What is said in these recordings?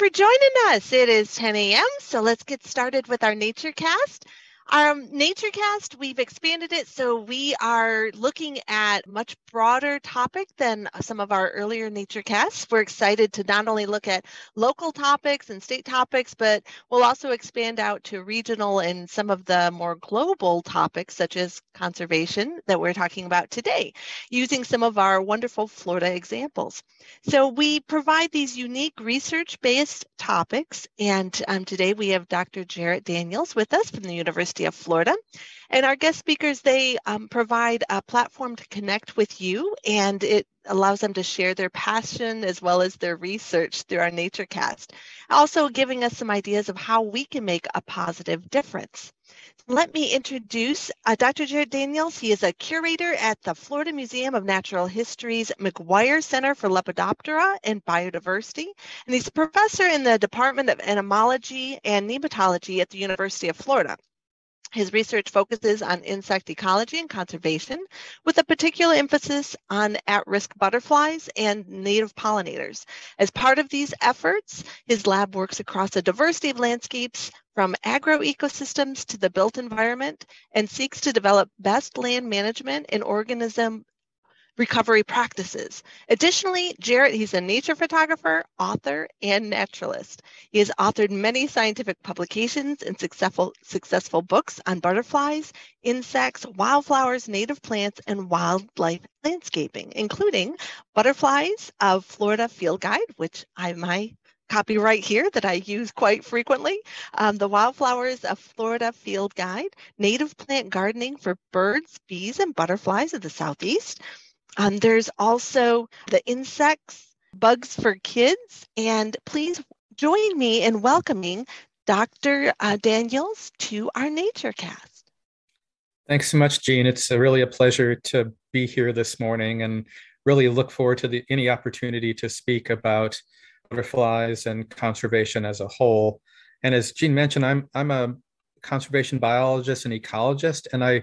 for joining us. It is 10 a.m., so let's get started with our Nature Cast. Um, NatureCast, we've expanded it so we are looking at much broader topic than some of our earlier NatureCasts. We're excited to not only look at local topics and state topics, but we'll also expand out to regional and some of the more global topics, such as conservation that we're talking about today, using some of our wonderful Florida examples. So we provide these unique research-based topics, and um, today we have Dr. Jaret Daniels with us from the University University of Florida. And our guest speakers, they um, provide a platform to connect with you and it allows them to share their passion as well as their research through our NatureCast. Also giving us some ideas of how we can make a positive difference. Let me introduce uh, Dr. Jaret Daniels. He is a curator at the Florida Museum of Natural History's McGuire Center for Lepidoptera and Biodiversity. And he's a professor in the Department of Entomology and Nematology at the University of Florida. His research focuses on insect ecology and conservation, with a particular emphasis on at-risk butterflies and native pollinators. As part of these efforts, his lab works across a diversity of landscapes from agroecosystems to the built environment and seeks to develop best land management and organism recovery practices. Additionally, Jaret, he's a nature photographer, author, and naturalist. He has authored many scientific publications and successful, successful books on butterflies, insects, wildflowers, native plants, and wildlife landscaping, including Butterflies of Florida Field Guide, which I my copyright here that I use quite frequently. Um, the Wildflowers of Florida Field Guide, Native Plant Gardening for Birds, Bees, and Butterflies of the Southeast, um, there's also the insects, bugs for kids, and please join me in welcoming Dr. Uh, Daniels to our Nature Cast. Thanks so much, Jeanne. It's a really a pleasure to be here this morning and really look forward to the, any opportunity to speak about butterflies and conservation as a whole. And as Jeanne mentioned, I'm, I'm a conservation biologist and ecologist, and I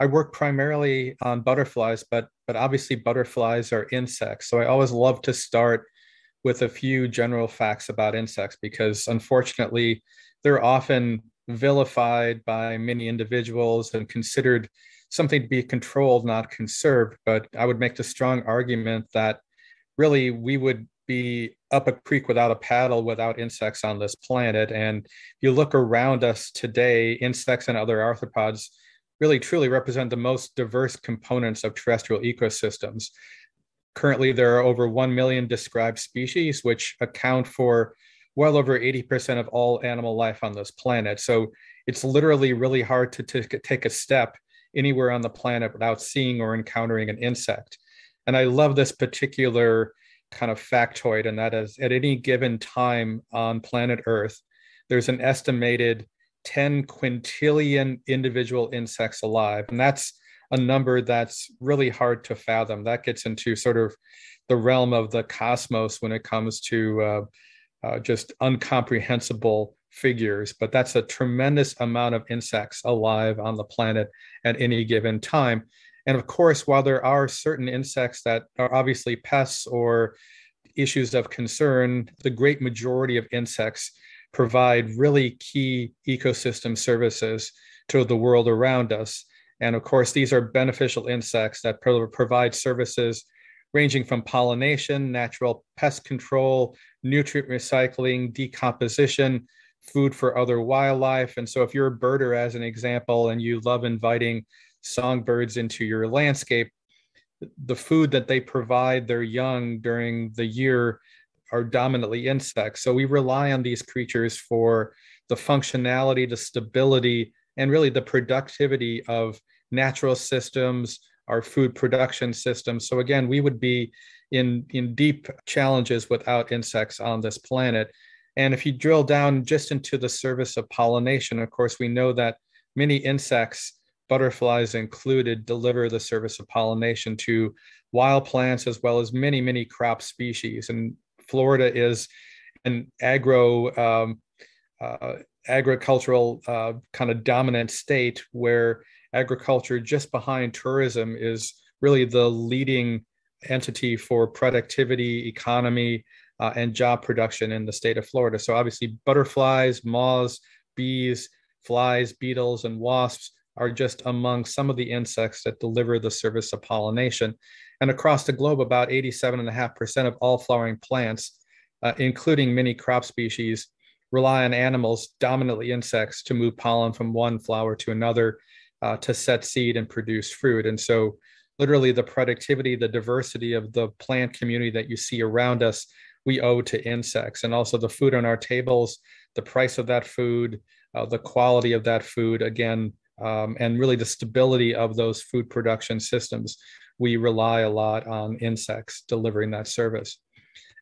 I work primarily on butterflies, but but obviously butterflies are insects. So I always love to start with a few general facts about insects because unfortunately they're often vilified by many individuals and considered something to be controlled, not conserved. But I would make the strong argument that really we would be up a creek without a paddle without insects on this planet. And if you look around us today, insects and other arthropods really truly represent the most diverse components of terrestrial ecosystems. Currently, there are over 1 million described species, which account for well over 80% of all animal life on this planet. So it's literally really hard to, to take a step anywhere on the planet without seeing or encountering an insect. And I love this particular kind of factoid, and that is at any given time on planet Earth, there's an estimated 10 quintillion individual insects alive. And that's a number that's really hard to fathom. That gets into sort of the realm of the cosmos when it comes to uh, uh, just uncomprehensible figures. But that's a tremendous amount of insects alive on the planet at any given time. And of course, while there are certain insects that are obviously pests or issues of concern, the great majority of insects provide really key ecosystem services to the world around us. And of course, these are beneficial insects that pro- provide services ranging from pollination, natural pest control, nutrient recycling, decomposition, food for other wildlife. And so, if you're a birder, as an example, and you love inviting songbirds into your landscape, the food that they provide their young during the year are dominantly insects. So we rely on these creatures for the functionality, the stability, and really the productivity of natural systems, our food production systems. So again, we would be in, in deep challenges without insects on this planet. And if you drill down just into the service of pollination, of course, we know that many insects, butterflies included, deliver the service of pollination to wild plants as well as many, many crop species. And Florida is an agro um, uh, agricultural uh, kind of dominant state where agriculture just behind tourism is really the leading entity for productivity, economy, uh, and job production in the state of Florida. So obviously, butterflies, moths, bees, flies, beetles, and wasps are just among some of the insects that deliver the service of pollination. And across the globe, about 87.5% of all flowering plants, uh, including many crop species, rely on animals, dominantly insects, to move pollen from one flower to another uh, to set seed and produce fruit. And so, literally, the productivity, the diversity of the plant community that you see around us, we owe to insects. And also, the food on our tables, the price of that food, uh, the quality of that food, again, um, and really the stability of those food production systems. We rely a lot on insects delivering that service.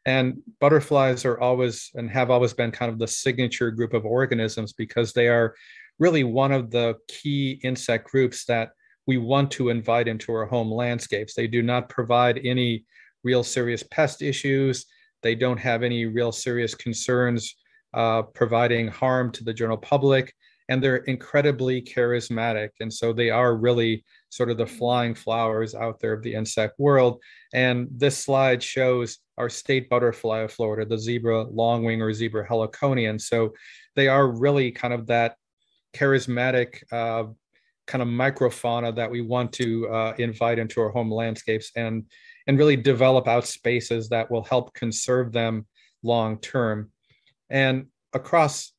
And butterflies are always and have always been kind of the signature group of organisms because they are really one of the key insect groups that we want to invite into our home landscapes. They do not provide any real serious pest issues. They don't have any real serious concerns uh, providing harm to the general public and they're incredibly charismatic. And so they are really sort of the flying flowers out there of the insect world. And this slide shows our state butterfly of Florida, the zebra longwing or zebra heliconian. So they are really kind of that charismatic uh, kind of microfauna that we want to uh, invite into our home landscapes and and really develop out spaces that will help conserve them long term. And across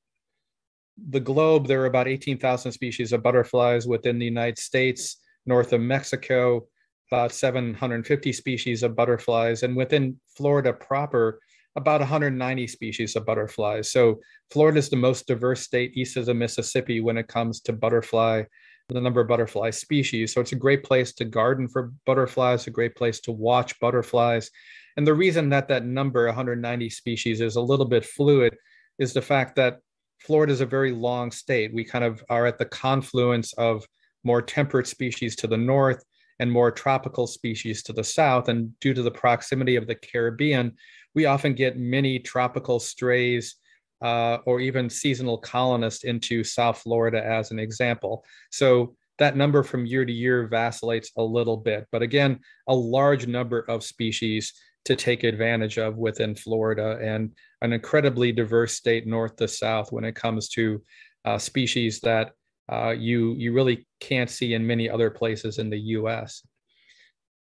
the globe, there are about 18,000 species of butterflies within the United States, north of Mexico, about 750 species of butterflies, and within Florida proper, about 190 species of butterflies. So Florida is the most diverse state east of the Mississippi when it comes to butterfly, the number of butterfly species. So it's a great place to garden for butterflies, a great place to watch butterflies. And the reason that that number, 190 species, is a little bit fluid is the fact that Florida is a very long state. We kind of are at the confluence of more temperate species to the north and more tropical species to the south. And due to the proximity of the Caribbean, we often get many tropical strays uh, or even seasonal colonists into South Florida, as an example. So that number from year to year vacillates a little bit. But again, a large number of species to take advantage of within Florida and an incredibly diverse state north to south when it comes to uh, species that uh, you you really can't see in many other places in the U.S.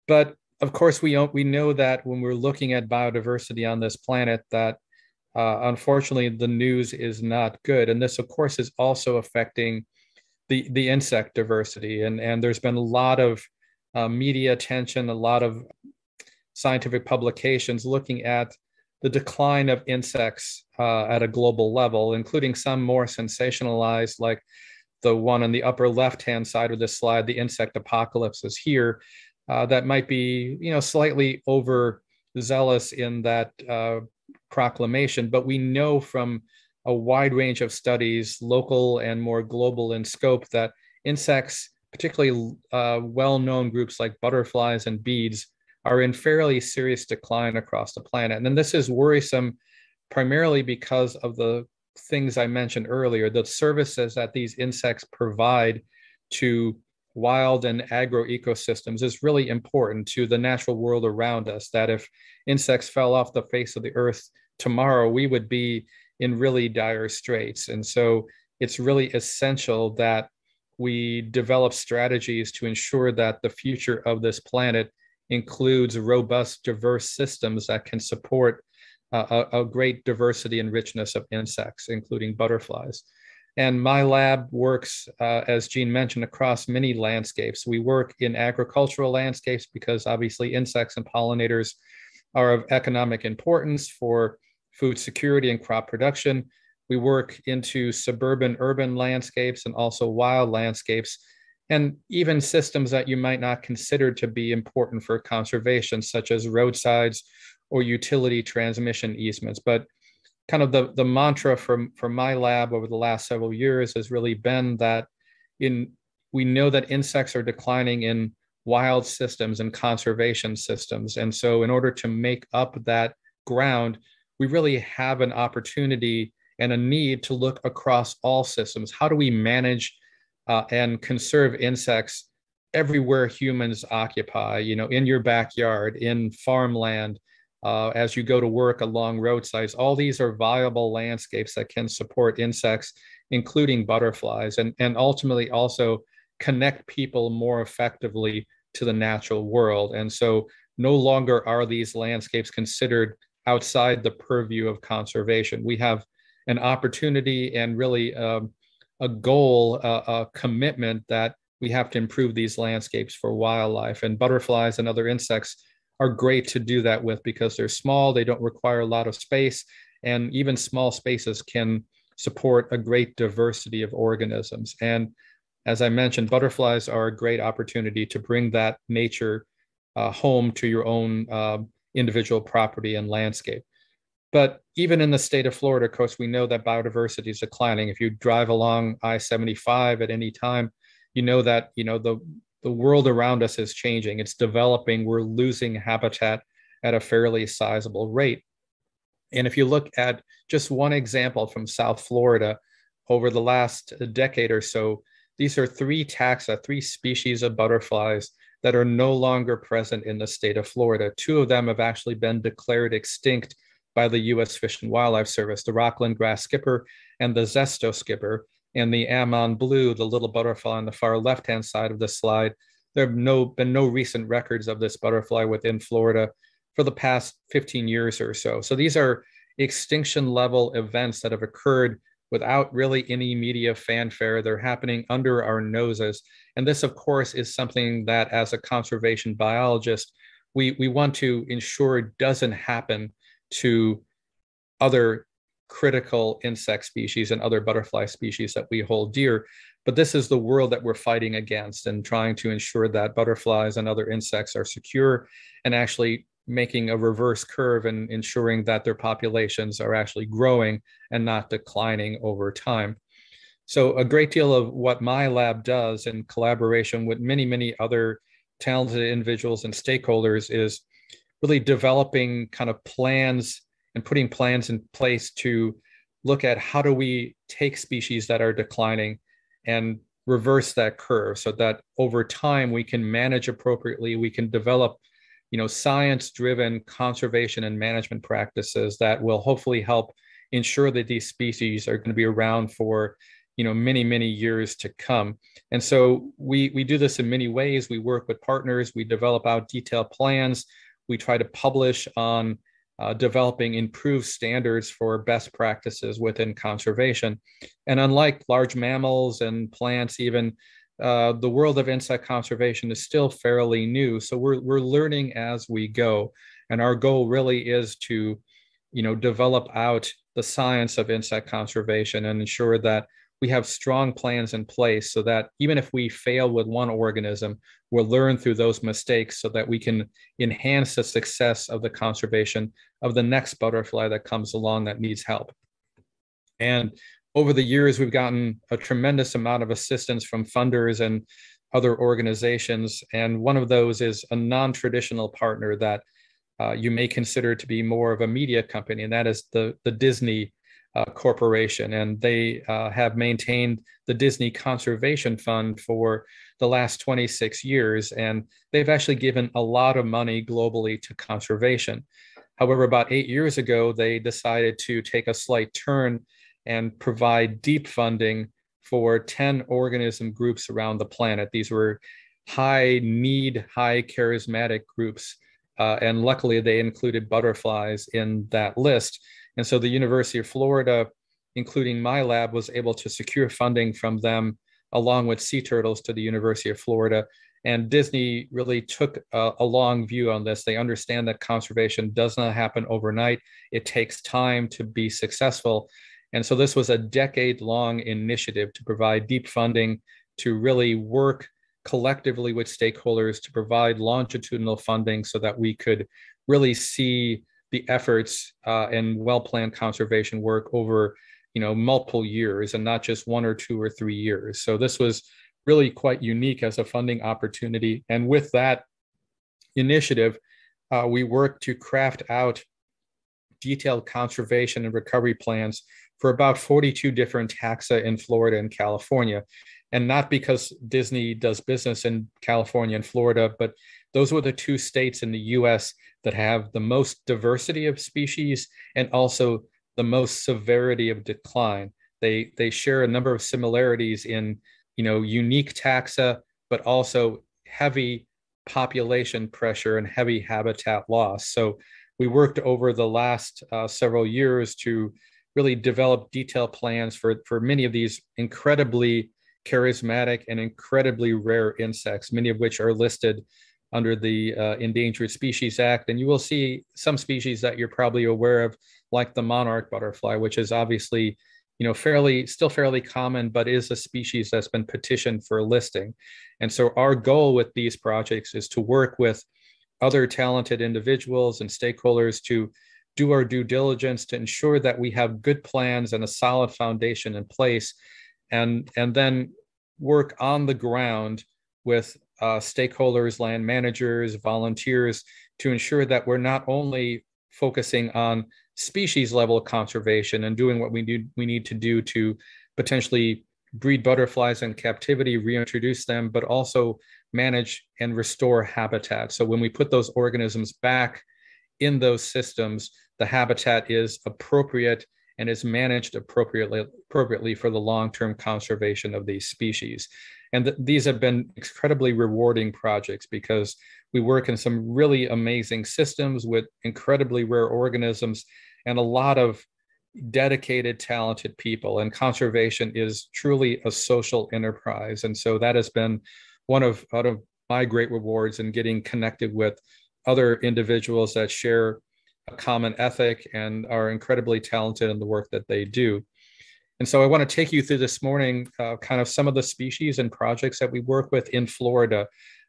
But of course, we we know that when we're looking at biodiversity on this planet, that uh, unfortunately the news is not good, and this, of course, is also affecting the the insect diversity. and And there's been a lot of uh, media attention, a lot of scientific publications looking at the decline of insects uh, at a global level, including some more sensationalized, like the one on the upper left-hand side of this slide, the insect apocalypse is here, uh, that might be, you know, slightly overzealous in that uh, proclamation. But we know from a wide range of studies, local and more global in scope, that insects, particularly uh, well-known groups like butterflies and bees, are in fairly serious decline across the planet. And this is worrisome primarily because of the things I mentioned earlier, the services that these insects provide to wild and agro ecosystems is really important to the natural world around us. That if insects fell off the face of the earth tomorrow, we would be in really dire straits. And so it's really essential that we develop strategies to ensure that the future of this planet includes robust, diverse systems that can support uh, a, a, great diversity and richness of insects, including butterflies. And my lab works, uh, as Jeanne mentioned, across many landscapes. We work in agricultural landscapes because obviously insects and pollinators are of economic importance for food security and crop production. We work into suburban urban landscapes and also wild landscapes and even systems that you might not consider to be important for conservation, such as roadsides or utility transmission easements. But kind of the, the mantra from, from my lab over the last several years has really been that in we know that insects are declining in wild systems and conservation systems. And so in order to make up that ground, we really have an opportunity and a need to look across all systems. How do we manage uh, and conserve insects everywhere humans occupy, you know, in your backyard, in farmland, uh, as you go to work along roadsides. All these are viable landscapes that can support insects, including butterflies, and, and ultimately also connect people more effectively to the natural world. And so no longer are these landscapes considered outside the purview of conservation. We have an opportunity and really um, a goal, a commitment that we have to improve these landscapes for wildlife. And butterflies and other insects are great to do that with because they're small, they don't require a lot of space, and even small spaces can support a great diversity of organisms. And as I mentioned, butterflies are a great opportunity to bring that nature uh, home to your own uh, individual property and landscape. But even in the state of Florida, of course, we know that biodiversity is declining. If you drive along I-75 at any time, you know that you know the the world around us is changing. It's developing. We're losing habitat at a fairly sizable rate. And if you look at just one example from South Florida, over the last decade or so, these are three taxa, three species of butterflies that are no longer present in the state of Florida. Two of them have actually been declared extinct by the U.S. Fish and Wildlife Service, the Rockland grass skipper and the zestos skipper, and the Ammon blue, the little butterfly on the far left-hand side of the slide. There have no, been no recent records of this butterfly within Florida for the past 15 years or so. So these are extinction level events that have occurred without really any media fanfare. They're happening under our noses. And this, of course, is something that as a conservation biologist, we, we want to ensure doesn't happen to other critical insect species and other butterfly species that we hold dear. But this is the world that we're fighting against and trying to ensure that butterflies and other insects are secure and actually making a reverse curve and ensuring that their populations are actually growing and not declining over time. So a great deal of what my lab does in collaboration with many, many other talented individuals and stakeholders is really developing kind of plans and putting plans in place to look at how do we take species that are declining and reverse that curve so that over time we can manage appropriately we can develop you know science driven conservation and management practices that will hopefully help ensure that these species are going to be around for you know many many years to come. And so we we do this in many ways. We work with partners. We develop out detailed plans we try to publish on uh, developing improved standards for best practices within conservation. And unlike large mammals and plants, even uh, the world of insect conservation is still fairly new. So we're, we're learning as we go. And our goal really is to, you know, develop out the science of insect conservation and ensure that we have strong plans in place so that even if we fail with one organism, we'll learn through those mistakes so that we can enhance the success of the conservation of the next butterfly that comes along that needs help. And over the years, we've gotten a tremendous amount of assistance from funders and other organizations. And one of those is a non traditional partner that uh, you may consider to be more of a media company, and that is the, the Disney uh, Corporation, and they uh, have maintained the Disney Conservation Fund for the last 26 years, and they've actually given a lot of money globally to conservation. However, about eight years ago, they decided to take a slight turn and provide deep funding for 10 organism groups around the planet. These were high need, high charismatic groups, uh, and luckily they included butterflies in that list and so the University of Florida, including my lab, was able to secure funding from them along with sea turtles to the University of Florida. And Disney really took a, a, long view on this. They understand that conservation does not happen overnight, it takes time to be successful. And so this was a decade long initiative to provide deep funding to really work collectively with stakeholders to provide longitudinal funding so that we could really see the efforts uh, and well-planned conservation work over you know multiple years and not just one or two or three years. So this was really quite unique as a funding opportunity. And with that initiative uh, we worked to craft out detailed conservation and recovery plans for about 42 different taxa in florida and california. And not because disney does business in california and florida but those were the two states in the US that have the most diversity of species and also the most severity of decline. They, they share a number of similarities in you know, unique taxa, but also heavy population pressure and heavy habitat loss. So we worked over the last uh, several years to really develop detailed plans for, for many of these incredibly charismatic and incredibly rare insects, many of which are listed under the uh, Endangered Species Act. And you will see some species that you're probably aware of, like the monarch butterfly, which is obviously you know fairly still fairly common but is a species that's been petitioned for listing and so our goal with these projects is to work with other talented individuals and stakeholders to do our due diligence to ensure that we have good plans and a solid foundation in place and and then work on the ground with uh, stakeholders land managers volunteers to ensure that we're not only focusing on species level conservation and doing what we need we need to do to potentially breed butterflies in captivity reintroduce them but also manage and restore habitat. So when we put those organisms back in those systems the habitat is appropriate and is managed appropriately appropriately for the long-term conservation of these species and th- these have been incredibly rewarding projects because we work in some really amazing systems with incredibly rare organisms and a lot of dedicated, talented people. And conservation is truly a social enterprise. And so that has been one of, out of my great rewards in getting connected with other individuals that share a common ethic and are incredibly talented in the work that they do. And so I want to take you through this morning uh, kind of some of the species and projects that we work with in Florida.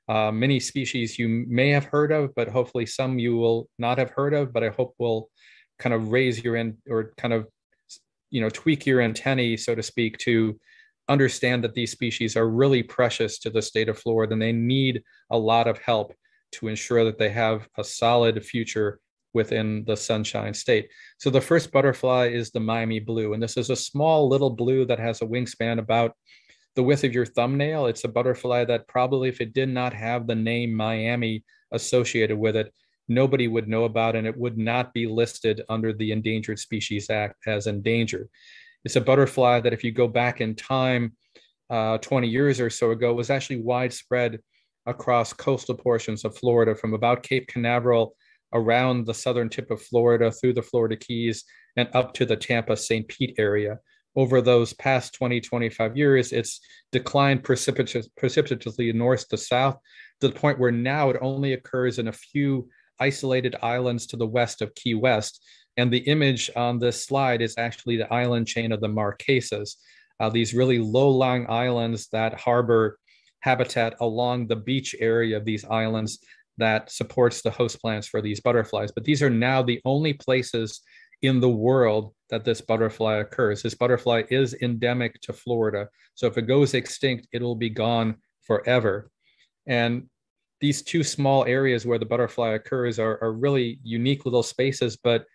Uh, many species you may have heard of, but hopefully some you will not have heard of, but I hope will kind of raise your end or kind of you know tweak your antennae so to speak to understand that these species are really precious to the state of Florida and they need a lot of help to ensure that they have a solid future within the sunshine state. So the first butterfly is the Miami blue and this is a small little blue that has a wingspan about the width of your thumbnail. It's a butterfly that probably if it did not have the name Miami associated with it, nobody would know about and it would not be listed under the Endangered Species Act as endangered. It's a butterfly that if you go back in time, uh, 20 years or so ago, was actually widespread across coastal portions of Florida from about Cape Canaveral around the southern tip of Florida through the Florida Keys and up to the Tampa St. Pete area. Over those past 20, 25 years, it's declined precipitously north to south to the point where now it only occurs in a few isolated islands to the west of Key West. And the image on this slide is actually the island chain of the Marquesas, uh, these really low-lying islands that harbor habitat along the beach area of these islands that supports the host plants for these butterflies. But these are now the only places in the world that this butterfly occurs. This butterfly is endemic to Florida. So if it goes extinct, it'll be gone forever. And these two small areas where the butterfly occurs are, are really unique little spaces. But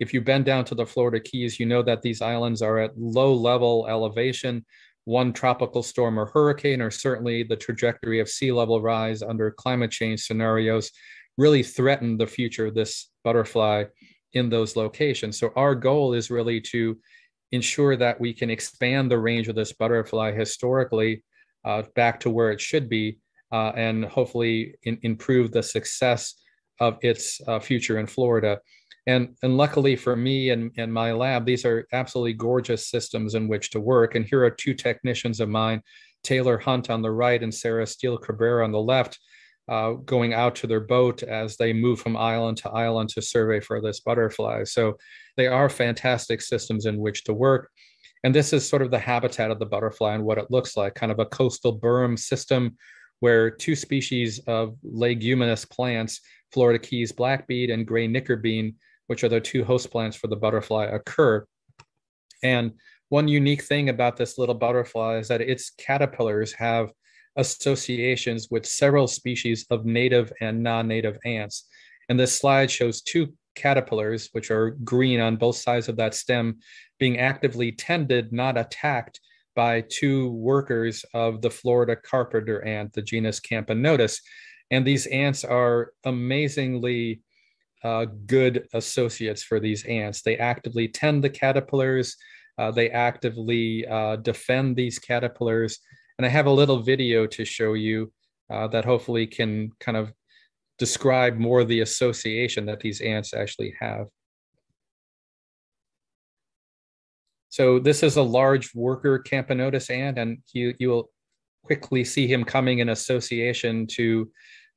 if you bend down to the Florida Keys, you know that these islands are at low level elevation. One tropical storm or hurricane, or certainly the trajectory of sea level rise under climate change scenarios, really threaten the future of this butterfly in those locations. So, our goal is really to ensure that we can expand the range of this butterfly historically uh, back to where it should be uh, and hopefully in, improve the success of its uh, future in Florida. And, and luckily for me and, and my lab, these are absolutely gorgeous systems in which to work. And here are two technicians of mine, Taylor Hunt on the right and Sarah Steele Cabrera on the left, uh, going out to their boat as they move from island to island to survey for this butterfly. So they are fantastic systems in which to work. And this is sort of the habitat of the butterfly and what it looks like, kind of a coastal berm system where two species of leguminous plants, Florida Keys blackbead and gray nickerbean, which are the two host plants for the butterfly, occur. And one unique thing about this little butterfly is that its caterpillars have associations with several species of native and non-native ants. And this slide shows two caterpillars, which are green on both sides of that stem, being actively tended, not attacked by two workers of the Florida carpenter ant, the genus Camponotus. And these ants are amazingly uh, good associates for these ants. They actively tend the caterpillars, uh, they actively uh, defend these caterpillars. And I have a little video to show you uh, that hopefully can kind of describe more the association that these ants actually have. So this is a large worker Camponotus ant, and you, you will quickly see him coming in association to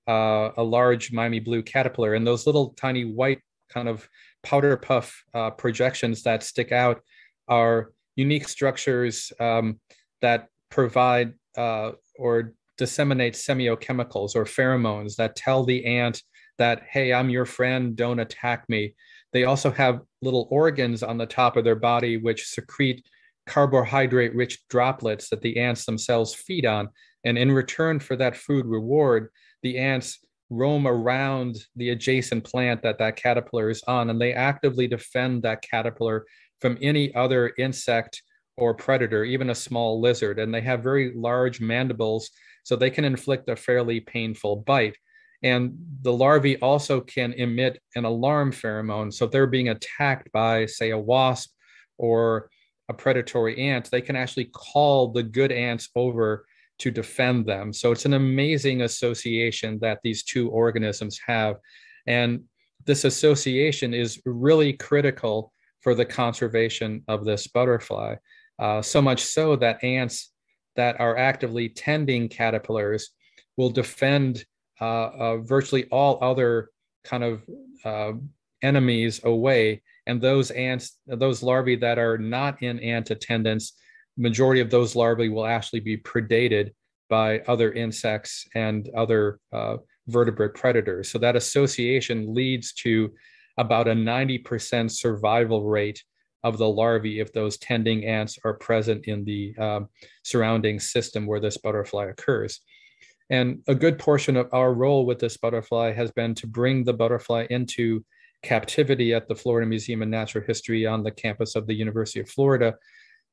uh, a large Miami blue caterpillar. And those little tiny white kind of powder puff uh, projections that stick out are unique structures um, that provide uh, or disseminate semiochemicals or pheromones that tell the ant that, hey, I'm your friend, don't attack me. They also have little organs on the top of their body which secrete carbohydrate rich droplets that the ants themselves feed on. And in return for that food reward, the ants roam around the adjacent plant that that caterpillar is on, and they actively defend that caterpillar from any other insect or predator, even a small lizard. And they have very large mandibles, so they can inflict a fairly painful bite. And the larvae also can emit an alarm pheromone. So if they're being attacked by, say, a wasp or a predatory ant, they can actually call the good ants over to defend them. So it's an amazing association that these two organisms have. And this association is really critical for the conservation of this butterfly. Uh, so much so that ants that are actively tending caterpillars will defend uh, uh, virtually all other kind of uh, enemies away. And those ants, those larvae that are not in ant attendance, majority of those larvae will actually be predated by other insects and other uh, vertebrate predators. So that association leads to about a 90% survival rate of the larvae if those tending ants are present in the um, surrounding system where this butterfly occurs. And a good portion of our role with this butterfly has been to bring the butterfly into captivity at the Florida Museum of Natural History on the campus of the University of Florida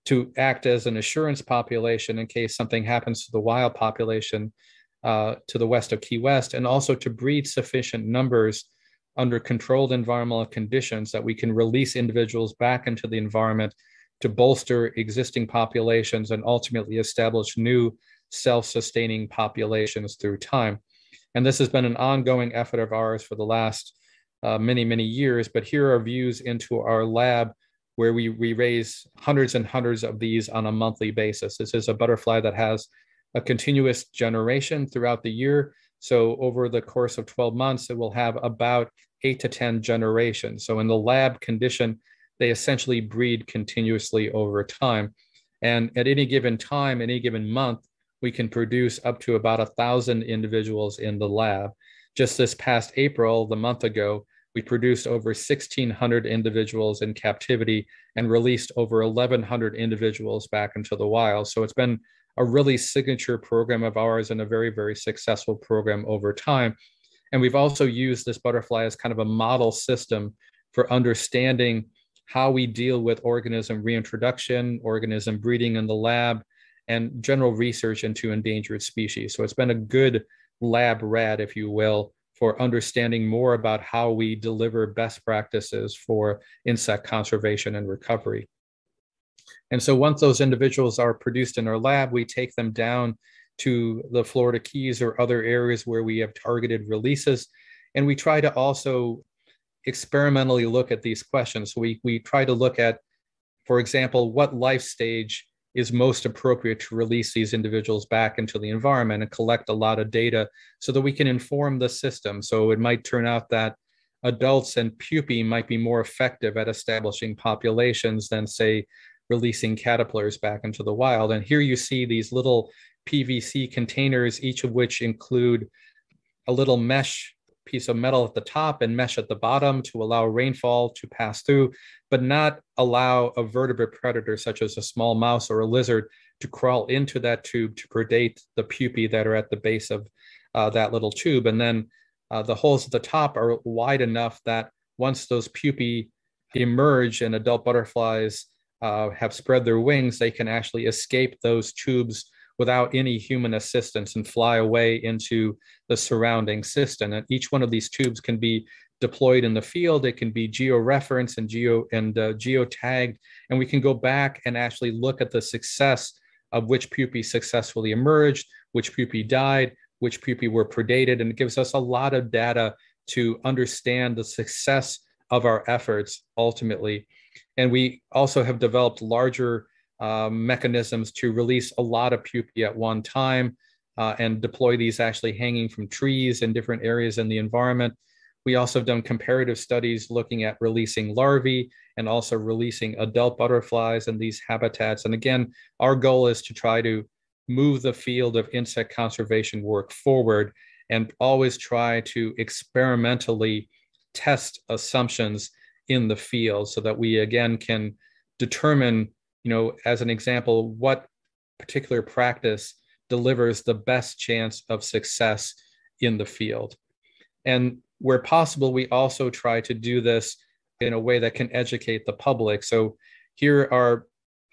to act as an assurance population in case something happens to the wild population uh, to the west of Key West, and also to breed sufficient numbers under controlled environmental conditions that we can release individuals back into the environment to bolster existing populations and ultimately establish new self-sustaining populations through time. And this has been an ongoing effort of ours for the last uh, many, many years. But here are views into our lab where we, we raise hundreds and hundreds of these on a monthly basis. This is a butterfly that has a continuous generation throughout the year. So over the course of 12 months, it will have about eight to 10 generations. So in the lab condition, they essentially breed continuously over time. And at any given time, any given month, we can produce up to about a thousand individuals in the lab. Just this past April, the month ago, we produced over 1,600 individuals in captivity and released over 1,100 individuals back into the wild. So it's been a really signature program of ours and a very, very successful program over time. And we've also used this butterfly as kind of a model system for understanding how we deal with organism reintroduction, organism breeding in the lab, and general research into endangered species. So it's been a good lab rat, if you will, for understanding more about how we deliver best practices for insect conservation and recovery. And so once those individuals are produced in our lab, we take them down to the Florida Keys or other areas where we have targeted releases. And we try to also experimentally look at these questions. We, we try to look at, for example, what life stage is most appropriate to release these individuals back into the environment and collect a lot of data so that we can inform the system. So it might turn out that adults and pupae might be more effective at establishing populations than, say, releasing caterpillars back into the wild. And here you see these little PVC containers, each of which include a little mesh piece of metal at the top and mesh at the bottom to allow rainfall to pass through, but not allow a vertebrate predator such as a small mouse or a lizard to crawl into that tube to predate the pupae that are at the base of uh, that little tube. And then uh, the holes at the top are wide enough that once those pupae emerge and adult butterflies uh, have spread their wings, they can actually escape those tubes without any human assistance and fly away into the surrounding system. And each one of these tubes can be deployed in the field. It can be geo-referenced and geo and uh, geo-tagged, and we can go back and actually look at the success of which pupae successfully emerged, which pupae died, which pupae were predated, and it gives us a lot of data to understand the success of our efforts ultimately. And we also have developed larger uh, mechanisms to release a lot of pupae at one time uh, and deploy these actually hanging from trees in different areas in the environment. We also have done comparative studies looking at releasing larvae and also releasing adult butterflies in these habitats. And again, our goal is to try to move the field of insect conservation work forward and always try to experimentally test assumptions in the field so that we again can determine you know as an example what particular practice delivers the best chance of success in the field and where possible we also try to do this in a way that can educate the public so here are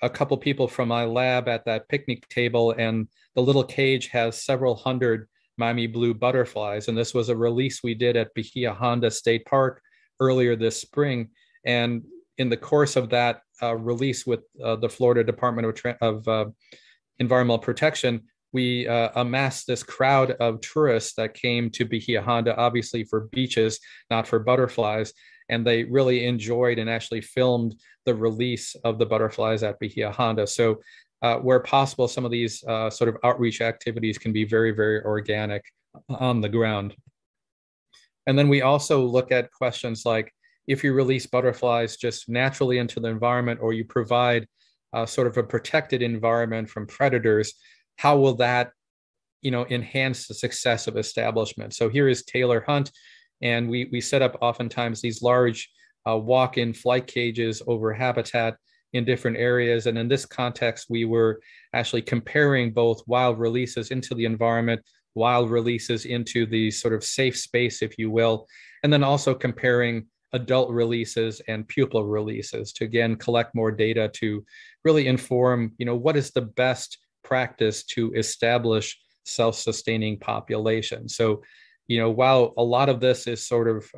a couple people from my lab at that picnic table and the little cage has several hundred Miami blue butterflies. And this was a release we did at Bahia Honda State Park earlier this spring. And in the course of that release with uh, the Florida Department of uh, Environmental Protection, we uh, amassed this crowd of tourists that came to Bahia Honda, obviously for beaches, not for butterflies. And they really enjoyed and actually filmed the release of the butterflies at Bahia Honda. So uh, where possible, some of these uh, sort of outreach activities can be very, very organic on the ground. And then we also look at questions like if you release butterflies just naturally into the environment or you provide uh, sort of a protected environment from predators, how will that you know, enhance the success of establishment? So here is Taylor Hunt, and we, we set up oftentimes these large uh, walk-in flight cages over habitat in different areas. And in this context, we were actually comparing both wild releases into the environment, wild releases into the sort of safe space, if you will, and then also comparing adult releases and pupal releases to again collect more data to really inform, you know, what is the best practice to establish self-sustaining population. So, you know, while a lot of this is sort of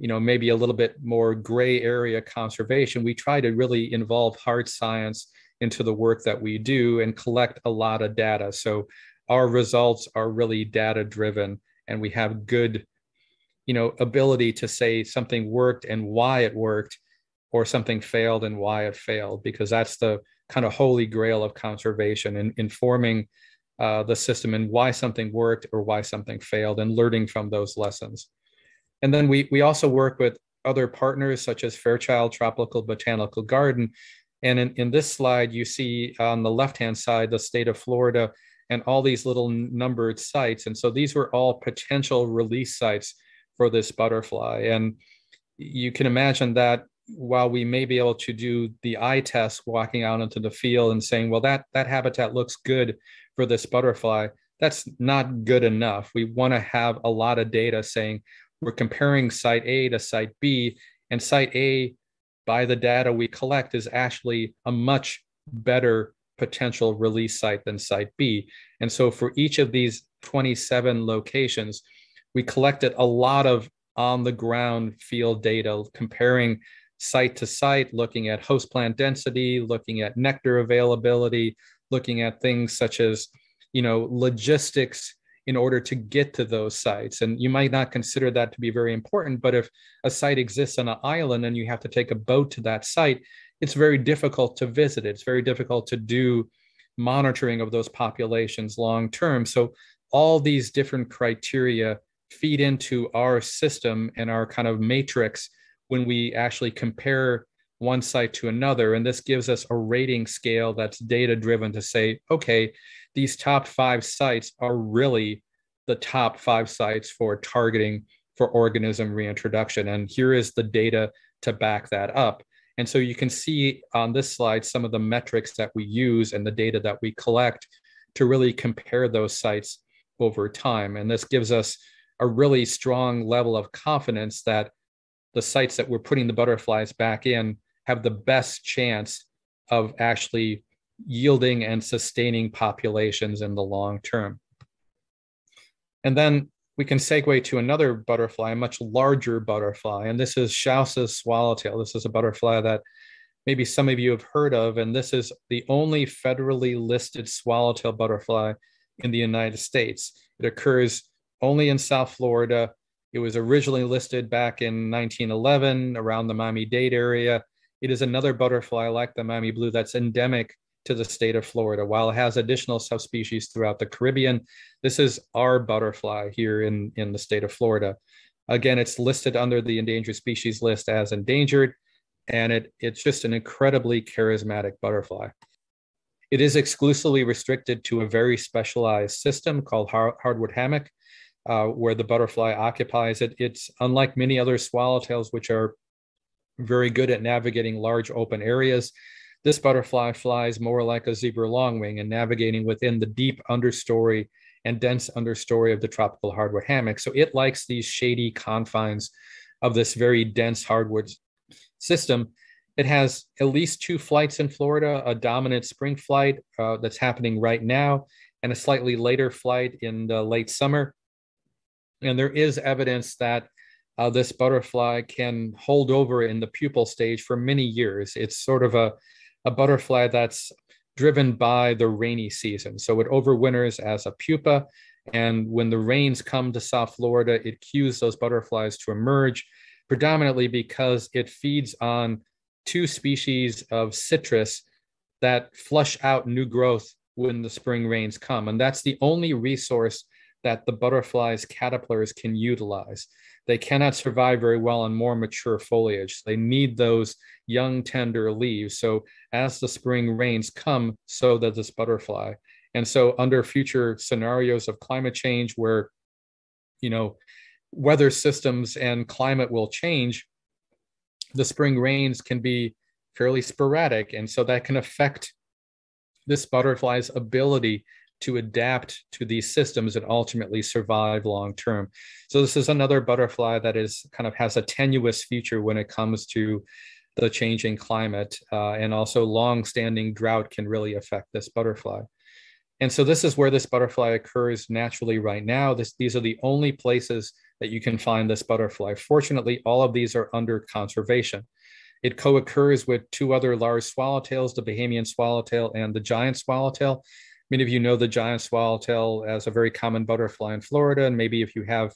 you know maybe a little bit more gray area conservation we try to really involve hard science into the work that we do and collect a lot of data so our results are really data driven and we have good you know ability to say something worked and why it worked or something failed and why it failed because that's the kind of holy grail of conservation and informing uh, the system and why something worked or why something failed and learning from those lessons and then we, we also work with other partners such as Fairchild Tropical Botanical Garden. And in, in this slide, you see on the left-hand side, the state of Florida and all these little numbered sites. And so these were all potential release sites for this butterfly. And you can imagine that while we may be able to do the eye test walking out into the field and saying, well, that, that habitat looks good for this butterfly, that's not good enough. We want to have a lot of data saying, we're comparing site A to site B, and site A, by the data we collect, is actually a much better potential release site than site B. And so for each of these 27 locations, we collected a lot of on the ground field data comparing site to site, looking at host plant density, looking at nectar availability, looking at things such as, you know, logistics in order to get to those sites. And you might not consider that to be very important, but if a site exists on an island and you have to take a boat to that site, it's very difficult to visit. It's very difficult to do monitoring of those populations long term. So all these different criteria feed into our system and our kind of matrix when we actually compare one site to another. And this gives us a rating scale that's data driven to say, okay, these top five sites are really the top five sites for targeting for organism reintroduction. And here is the data to back that up. And so you can see on this slide some of the metrics that we use and the data that we collect to really compare those sites over time. And this gives us a really strong level of confidence that the sites that we're putting the butterflies back in have the best chance of actually yielding and sustaining populations in the long term. And then we can segue to another butterfly, a much larger butterfly, and this is Schaus's swallowtail. This is a butterfly that maybe some of you have heard of, and this is the only federally listed swallowtail butterfly in the United States. It occurs only in South Florida. It was originally listed back in 1911 around the Miami Dade area. It is another butterfly like the Miami blue that's endemic to the state of Florida. While it has additional subspecies throughout the Caribbean, this is our butterfly here in, in the state of Florida. Again, it's listed under the endangered species list as endangered, and it, it's just an incredibly charismatic butterfly. It is exclusively restricted to a very specialized system called hardwood hammock, uh, where the butterfly occupies it. It's unlike many other swallowtails, which are very good at navigating large open areas. This butterfly flies more like a zebra longwing and navigating within the deep understory and dense understory of the tropical hardwood hammock. So it likes these shady confines of this very dense hardwood system. It has at least two flights in Florida, a dominant spring flight uh, that's happening right now, and a slightly later flight in the late summer. And there is evidence that uh, this butterfly can hold over in the pupal stage for many years. It's sort of a, a butterfly that's driven by the rainy season. So it overwinters as a pupa. And when the rains come to South Florida, it cues those butterflies to emerge, predominantly because it feeds on two species of citrus that flush out new growth when the spring rains come. And that's the only resource that the butterfly's caterpillars can utilize they cannot survive very well on more mature foliage. They need those young, tender leaves. So as the spring rains come, so does this butterfly. And so under future scenarios of climate change where, you know, weather systems and climate will change, the spring rains can be fairly sporadic. And so that can affect this butterfly's ability to adapt to these systems and ultimately survive long term. So this is another butterfly that is kind of has a tenuous future when it comes to the changing climate, uh, and also long-standing drought can really affect this butterfly. And so this is where this butterfly occurs naturally right now. This, these are the only places that you can find this butterfly. Fortunately, all of these are under conservation. It co-occurs with two other large swallowtails, the Bahamian swallowtail and the giant swallowtail. Many of you know the giant swallowtail as a very common butterfly in Florida. And maybe if you have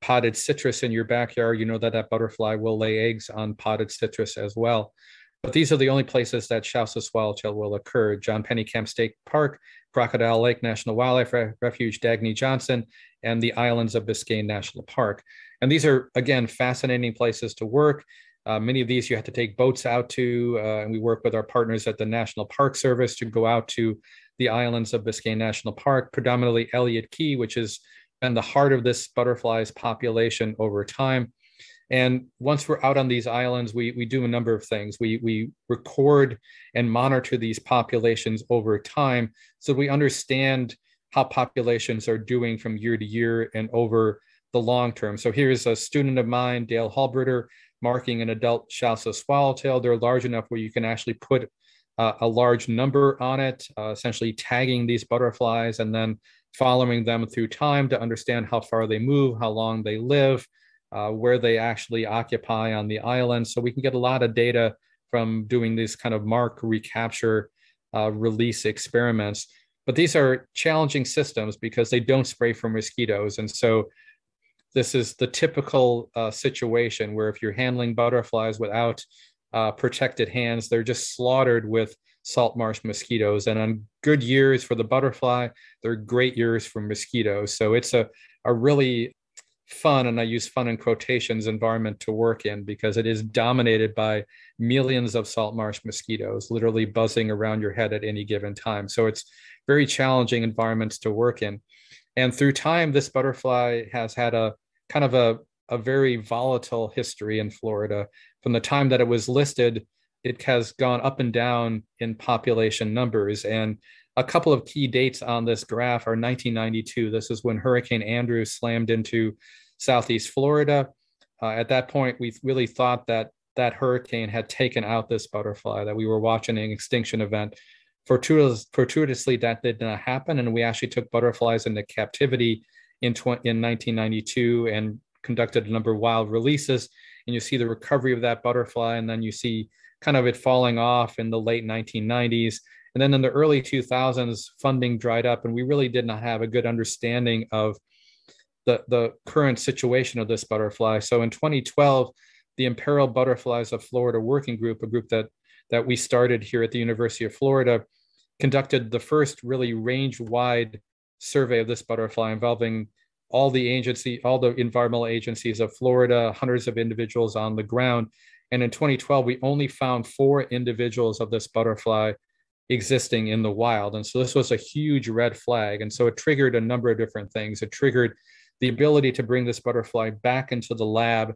potted citrus in your backyard, you know that that butterfly will lay eggs on potted citrus as well. But these are the only places that Schaus's swallowtail will occur. John Pennekamp State Park, Crocodile Lake National Wildlife Refuge, Dagny Johnson, and the islands of Biscayne National Park. And these are, again, fascinating places to work. Uh, many of these you have to take boats out to, uh, and we work with our partners at the National Park Service to go out to the islands of Biscayne National Park, predominantly Elliott Key, which has been the heart of this butterfly's population over time. And once we're out on these islands, we, we do a number of things. We, we record and monitor these populations over time so we understand how populations are doing from year to year and over the long term. So here's a student of mine, Dale Halbritter, marking an adult Schaus's swallowtail. They're large enough where you can actually put uh, a large number on it, uh, essentially tagging these butterflies and then following them through time to understand how far they move, how long they live, uh, where they actually occupy on the island. So we can get a lot of data from doing these kind of mark recapture uh, release experiments. But these are challenging systems because they don't spray for mosquitoes. And so this is the typical uh, situation where if you're handling butterflies without uh, protected hands. They're just slaughtered with salt marsh mosquitoes. And on good years for the butterfly, they're great years for mosquitoes. So it's a, a really fun, and I use fun in quotations, environment to work in because it is dominated by millions of salt marsh mosquitoes literally buzzing around your head at any given time. So it's very challenging environments to work in. And through time, this butterfly has had a kind of a, a very volatile history in Florida from the time that it was listed, it has gone up and down in population numbers. And a couple of key dates on this graph are 1992. This is when Hurricane Andrew slammed into Southeast Florida. Uh, at that point, we really thought that that hurricane had taken out this butterfly, that we were watching an extinction event Fortuitous, fortuitously, that did not happen, and we actually took butterflies into captivity in, tw- in 1992 and conducted a number of wild releases. And you see the recovery of that butterfly, and then you see kind of it falling off in the late 1990s. And then in the early 2000s, funding dried up, and we really did not have a good understanding of the, the current situation of this butterfly. So in 2012, the Imperiled Butterflies of Florida Working Group, a group that, that we started here at the University of Florida, conducted the first really range wide survey of this butterfly involving all the agency, all the environmental agencies of Florida, hundreds of individuals on the ground. And in 2012, we only found four individuals of this butterfly existing in the wild. And so this was a huge red flag. And so it triggered a number of different things. It triggered the ability to bring this butterfly back into the lab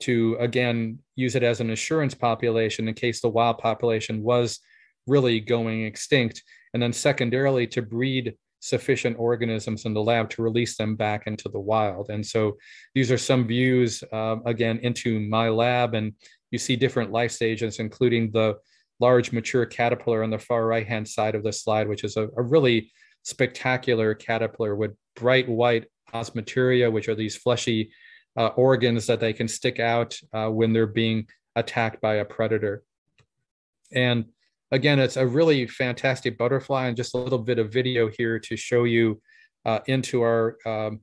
to, again, use it as an assurance population in case the wild population was really going extinct. And then secondarily, to breed sufficient organisms in the lab to release them back into the wild. And so these are some views, uh, again, into my lab. And you see different life stages, including the large mature caterpillar on the far right hand side of the slide, which is a, a really spectacular caterpillar with bright white osmeteria, which are these fleshy uh, organs that they can stick out uh, when they're being attacked by a predator. And again, it's a really fantastic butterfly and just a little bit of video here to show you uh, into our um,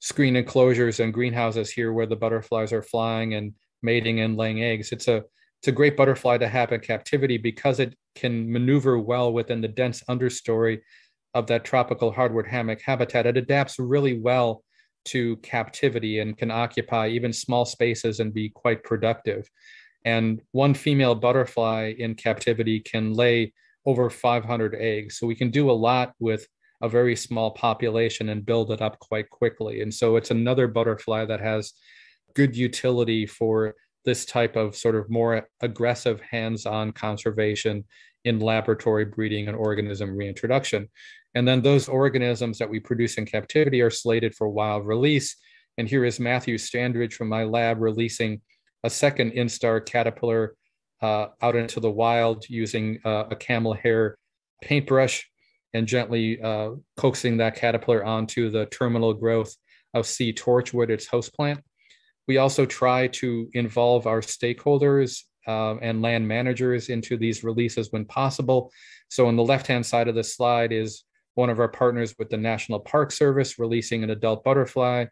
screen enclosures and greenhouses here where the butterflies are flying and mating and laying eggs. It's a it's a great butterfly to have in captivity because it can maneuver well within the dense understory of that tropical hardwood hammock habitat. It adapts really well to captivity and can occupy even small spaces and be quite productive. And one female butterfly in captivity can lay over 500 eggs. So we can do a lot with a very small population and build it up quite quickly. And so it's another butterfly that has good utility for this type of sort of more aggressive hands on conservation in laboratory breeding and organism reintroduction. And then those organisms that we produce in captivity are slated for wild release. And here is Matthew Standridge from my lab releasing a second instar caterpillar uh, out into the wild using uh, a camel hair paintbrush and gently uh, coaxing that caterpillar onto the terminal growth of sea torchwood, its host plant. We also try to involve our stakeholders uh, and land managers into these releases when possible. So on the left-hand side of the slide is one of our partners with the National Park Service releasing an adult butterfly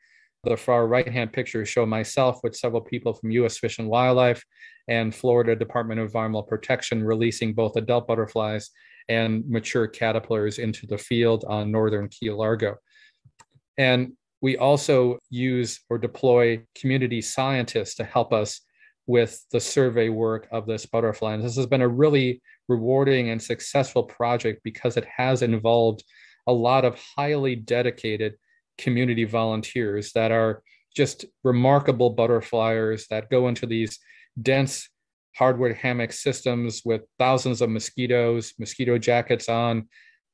the far right hand pictures show myself with several people from US Fish and Wildlife and Florida Department of Environmental Protection releasing both adult butterflies and mature caterpillars into the field on northern Key Largo. And we also use or deploy community scientists to help us with the survey work of this butterfly. And this has been a really rewarding and successful project because it has involved a lot of highly dedicated community volunteers that are just remarkable butterflyers that go into these dense hardwood hammock systems with thousands of mosquitoes, mosquito jackets on,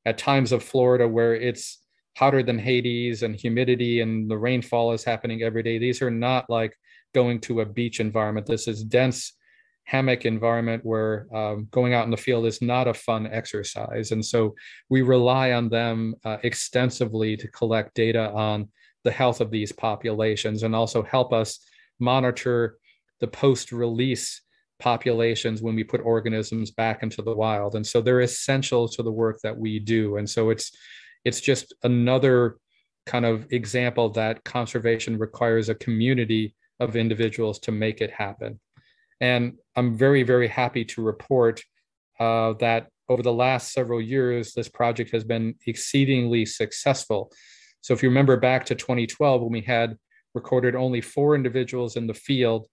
at times of Florida where it's hotter than Hades and humidity and the rainfall is happening every day. These are not like going to a beach environment. This is dense hammock environment where um, going out in the field is not a fun exercise. And so we rely on them uh, extensively to collect data on the health of these populations and also help us monitor the post release populations when we put organisms back into the wild. And so they're essential to the work that we do. And so it's it's just another kind of example that conservation requires a community of individuals to make it happen. And I'm very, very happy to report uh, that over the last several years, this project has been exceedingly successful. So if you remember back to 2012, when we had recorded only four individuals in the field,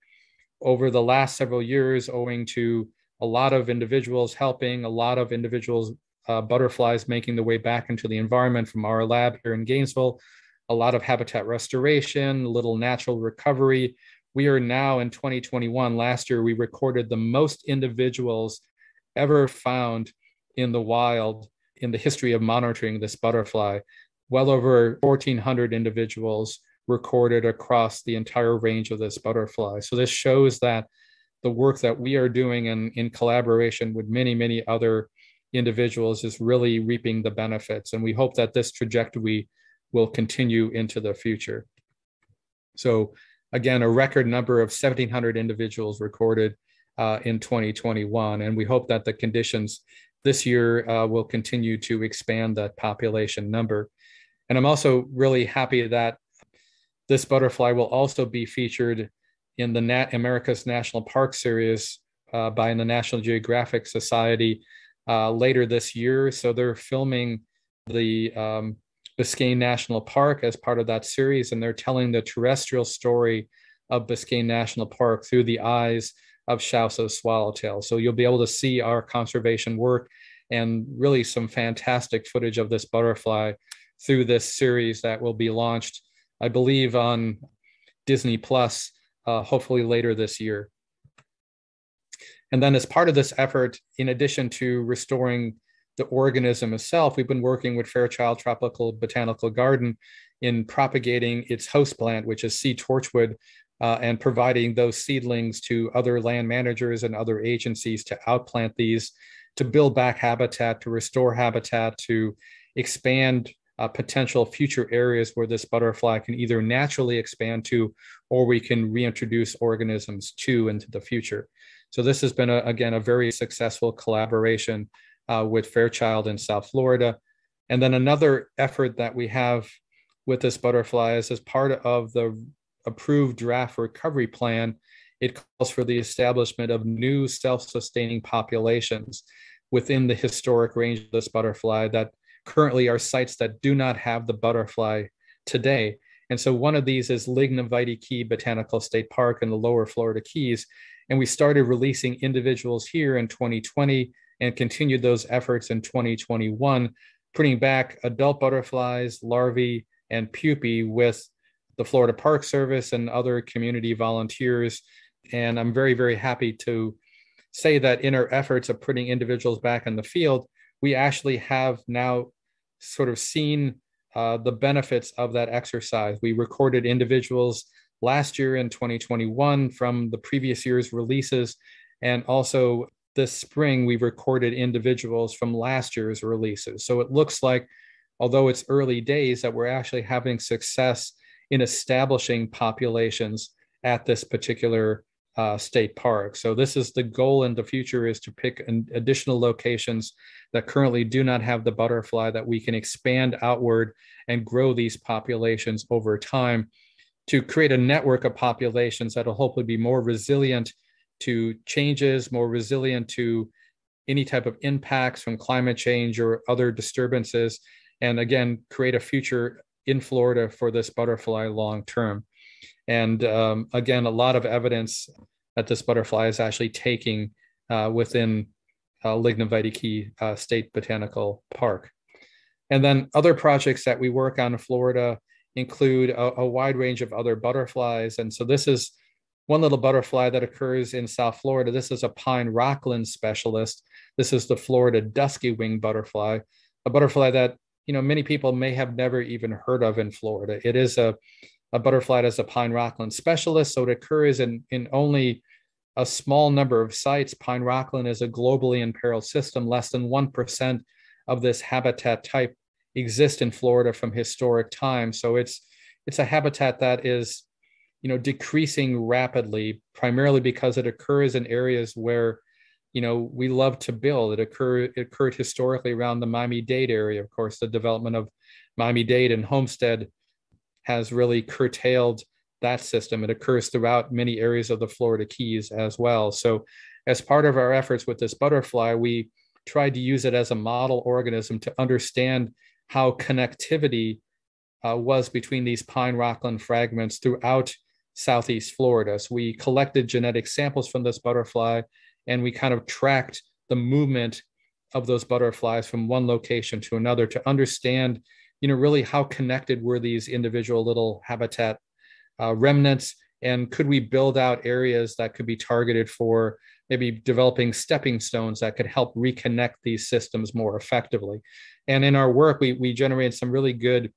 over the last several years, owing to a lot of individuals helping, a lot of individuals, uh, butterflies making the way back into the environment from our lab here in Gainesville, a lot of habitat restoration, a little natural recovery, we are now in 2021. Last year, we recorded the most individuals ever found in the wild in the history of monitoring this butterfly. Well over 1,400 individuals recorded across the entire range of this butterfly. So this shows that the work that we are doing in, in collaboration with many, many other individuals is really reaping the benefits. And we hope that this trajectory will continue into the future. So, again, a record number of 1,700 individuals recorded uh, in 2021. And we hope that the conditions this year uh, will continue to expand that population number. And I'm also really happy that this butterfly will also be featured in the Nat America's National Park Series uh, by the National Geographic Society uh, later this year. So they're filming the um, Biscayne National Park as part of that series, and they're telling the terrestrial story of Biscayne National Park through the eyes of Schaus's swallowtail. So you'll be able to see our conservation work and really some fantastic footage of this butterfly through this series that will be launched, I believe, on Disney Plus, uh, hopefully later this year. And then, as part of this effort, in addition to restoring the organism itself, we've been working with Fairchild Tropical Botanical Garden in propagating its host plant, which is sea torchwood, uh, and providing those seedlings to other land managers and other agencies to outplant these, to build back habitat, to restore habitat, to expand uh, potential future areas where this butterfly can either naturally expand to or we can reintroduce organisms to into the future. So this has been, a, again, a very successful collaboration uh, with Fairchild in South Florida. And then another effort that we have with this butterfly is as part of the approved draft recovery plan, it calls for the establishment of new self-sustaining populations within the historic range of this butterfly that currently are sites that do not have the butterfly today. And so one of these is Lignum Key Botanical State Park in the lower Florida Keys. And we started releasing individuals here in 2020 and continued those efforts in 2021, putting back adult butterflies, larvae, and pupae with the Florida Park Service and other community volunteers. And I'm very, very happy to say that in our efforts of putting individuals back in the field, we actually have now sort of seen uh, the benefits of that exercise. We recorded individuals last year in 2021 from the previous year's releases. And also this spring, we recorded individuals from last year's releases. So it looks like, although it's early days, that we're actually having success in establishing populations at this particular uh, state park. So this is the goal in the future is to pick an additional locations that currently do not have the butterfly that we can expand outward and grow these populations over time to create a network of populations that will hopefully be more resilient to changes, more resilient to any type of impacts from climate change or other disturbances, and again, create a future in Florida for this butterfly long term. And um, again, a lot of evidence that this butterfly is actually taking uh, within uh, uh, State Botanical Park. And then other projects that we work on in Florida include a, a, wide range of other butterflies. And so this is one little butterfly that occurs in South Florida. This is a pine rockland specialist. This is the Florida dusky wing butterfly, a butterfly that you know many people may have never even heard of in Florida. It is a a butterfly that's a pine rockland specialist, so it occurs in in only a small number of sites. Pine rockland is a globally imperiled system. Less than one percent of this habitat type exist in Florida from historic times. So it's it's a habitat that is you know decreasing rapidly primarily because it occurs in areas where you know we love to build. It occurred it occurred historically around the miami-dade area. Of course the development of miami-dade and homestead has really curtailed that system. It occurs throughout many areas of the florida keys as well. So as part of our efforts with this butterfly we tried to use it as a model organism to understand how connectivity uh, was between these pine rockland fragments throughout Southeast Florida. So we collected genetic samples from this butterfly and we kind of tracked the movement of those butterflies from one location to another to understand, you know, really how connected were these individual little habitat uh, remnants and could we build out areas that could be targeted for maybe developing stepping stones that could help reconnect these systems more effectively and in our work we, we generated some really good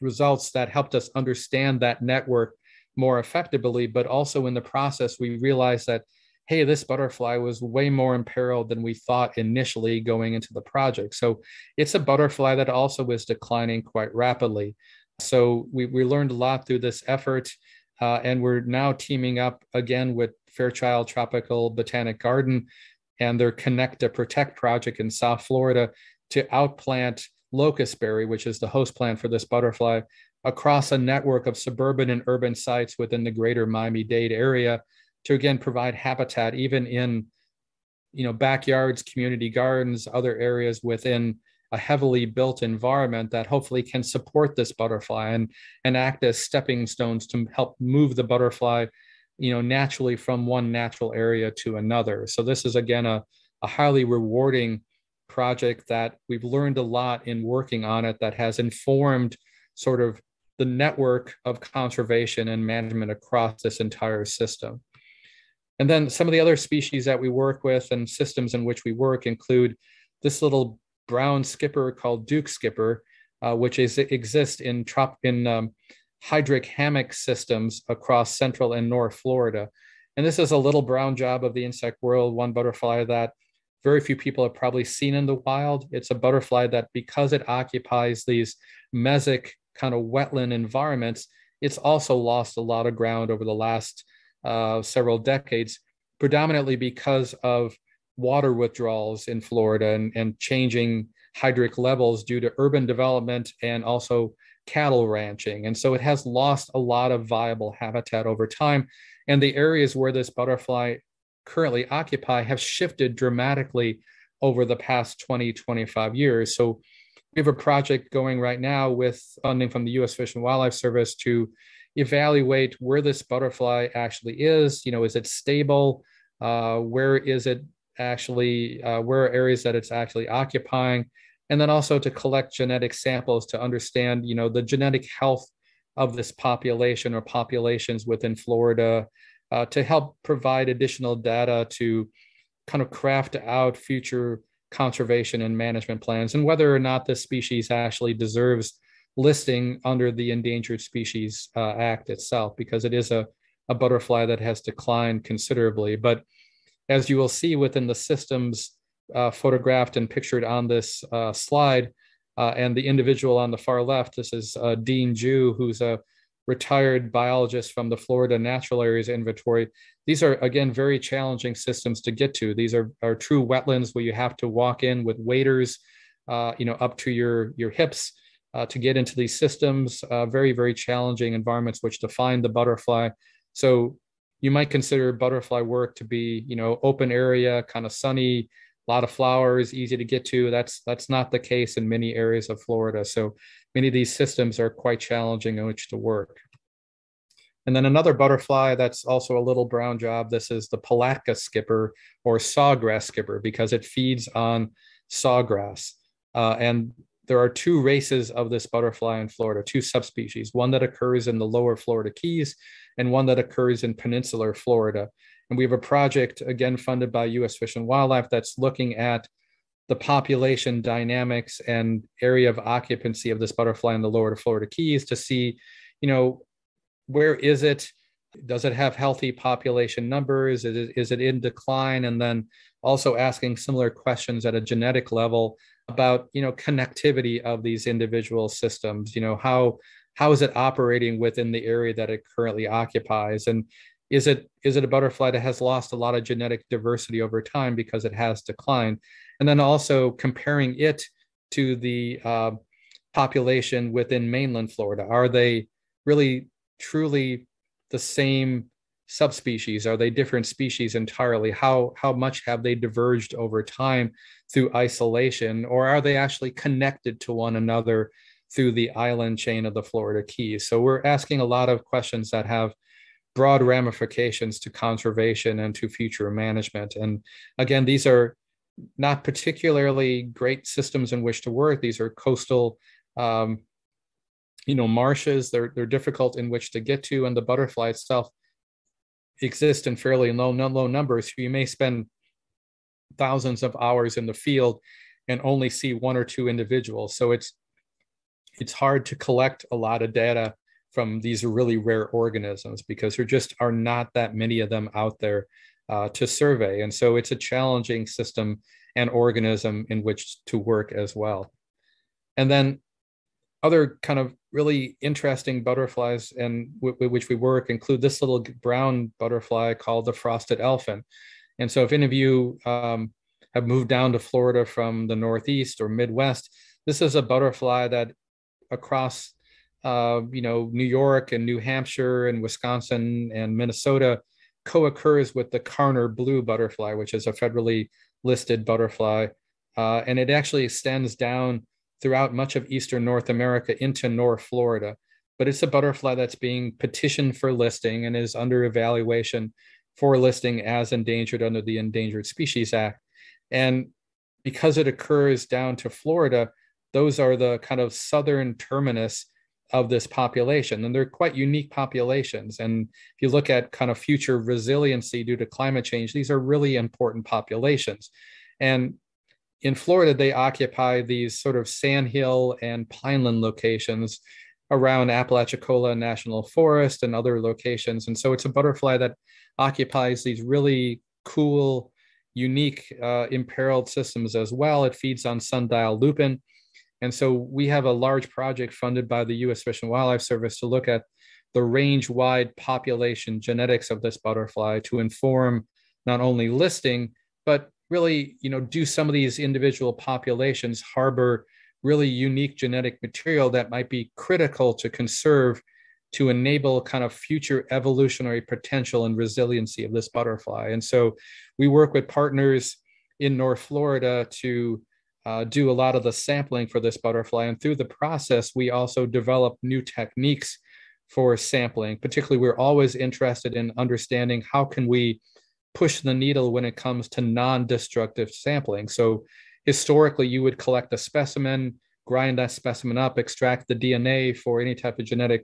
results that helped us understand that network more effectively. But also in the process, we realized that hey, this butterfly was way more imperiled than we thought initially going into the project. So it's a butterfly that also is declining quite rapidly. So we, we learned a lot through this effort. Uh, and we're now teaming up again with Fairchild Tropical Botanic Garden and their Connect to Protect project in South Florida to outplant locustberry, which is the host plant for this butterfly, across a network of suburban and urban sites within the greater Miami-Dade area to again provide habitat even in you know backyards, community gardens, other areas within a heavily built environment that hopefully can support this butterfly and, and act as stepping stones to help move the butterfly you know naturally from one natural area to another. So this is again a, a highly rewarding project that we've learned a lot in working on it that has informed sort of the network of conservation and management across this entire system and then some of the other species that we work with and systems in which we work include this little brown skipper called Duke skipper, uh, which is exist in trop in um, hydric hammock systems across central and north Florida. And this is a little brown job of the insect world, one butterfly that very few people have probably seen in the wild. It's a butterfly that, because it occupies these mesic kind of wetland environments, it's also lost a lot of ground over the last uh, several decades, predominantly because of water withdrawals in Florida and, and changing hydric levels due to urban development and also cattle ranching. And so it has lost a lot of viable habitat over time. And the areas where this butterfly currently occupy have shifted dramatically over the past 20, 25 years. So we have a project going right now with funding from the US Fish and Wildlife Service to evaluate where this butterfly actually is. You know, is it stable? Uh, where is it actually, uh, where are areas that it's actually occupying? and then also to collect genetic samples to understand, you know, the genetic health of this population or populations within Florida uh, to help provide additional data to kind of craft out future conservation and management plans and whether or not this species actually deserves listing under the Endangered Species uh, Act itself, because it is a, a butterfly that has declined considerably. But as you will see within the systems uh, photographed and pictured on this uh, slide. Uh, and the individual on the far left, this is uh, Dean Jue, who's a retired biologist from the Florida Natural Areas Inventory. These are, again, very challenging systems to get to. These are, are true wetlands where you have to walk in with waders, uh, you know, up to your, your hips uh, to get into these systems. very, very challenging environments which define the butterfly. So you might consider butterfly work to be, you know, open area, kind of sunny, a lot of flowers, easy to get to. That's that's not the case in many areas of Florida. So many of these systems are quite challenging in which to work. And then another butterfly that's also a little brown job. This is the Palatka skipper or sawgrass skipper because it feeds on sawgrass. Uh, and there are two races of this butterfly in Florida, two subspecies, one that occurs in the lower Florida Keys and one that occurs in peninsular Florida. And we have a project, again, funded by US Fish and Wildlife, that's looking at the population dynamics and area of occupancy of this butterfly in the lower Florida Keys to see, you know, where is it? Does it have healthy population numbers? Is it, is it in decline? And then also asking similar questions at a genetic level about, you know, connectivity of these individual systems. You know, how how is it operating within the area that it currently occupies? And is it is it a butterfly that has lost a lot of genetic diversity over time because it has declined? And then also comparing it to the uh, population within mainland florida are they really truly the same subspecies? Are they different species entirely? How how much have they diverged over time through isolation or are they actually connected to one another through the island chain of the florida keys? So we're asking a lot of questions that have broad ramifications to conservation and to future management. And again, these are not particularly great systems in which to work. These are coastal, um, you know, marshes. They're they're difficult in which to get to, and the butterfly itself exists in fairly low low numbers. You may spend thousands of hours in the field and only see one or two individuals. So it's it's hard to collect a lot of data from these really rare organisms because there just are not that many of them out there uh, to survey. And so it's a challenging system and organism in which to work as well. And then other kind of really interesting butterflies and with which we work include this little brown butterfly called the frosted elfin. And so if any of you um, have moved down to Florida from the Northeast or Midwest, this is a butterfly that across uh, you know New York and New Hampshire and Wisconsin and Minnesota co-occurs with the Karner blue butterfly, which is a federally listed butterfly, uh, and it actually extends down throughout much of eastern North America into North Florida. But it's a butterfly that's being petitioned for listing and is under evaluation for listing as endangered under the Endangered Species Act. And because it occurs down to Florida, those are the kind of southern terminus of this population. And they're quite unique populations. And if you look at kind of future resiliency due to climate change, these are really important populations. And in Florida, they occupy these sort of sandhill and pineland locations around Apalachicola National Forest and other locations. And so it's a butterfly that occupies these really cool, unique uh, imperiled systems as well. It feeds on sundial lupin. And so we have a large project funded by the US Fish and Wildlife Service to look at the range wide population genetics of this butterfly to inform not only listing, but really, you know, do some of these individual populations harbor really unique genetic material that might be critical to conserve to enable kind of future evolutionary potential and resiliency of this butterfly. And so we work with partners in North Florida to uh, do a lot of the sampling for this butterfly. And through the process, we also develop new techniques for sampling. Particularly, we're always interested in understanding how can we push the needle when it comes to non-destructive sampling. So historically, you would collect a specimen, grind that specimen up, extract the DNA for any type of genetic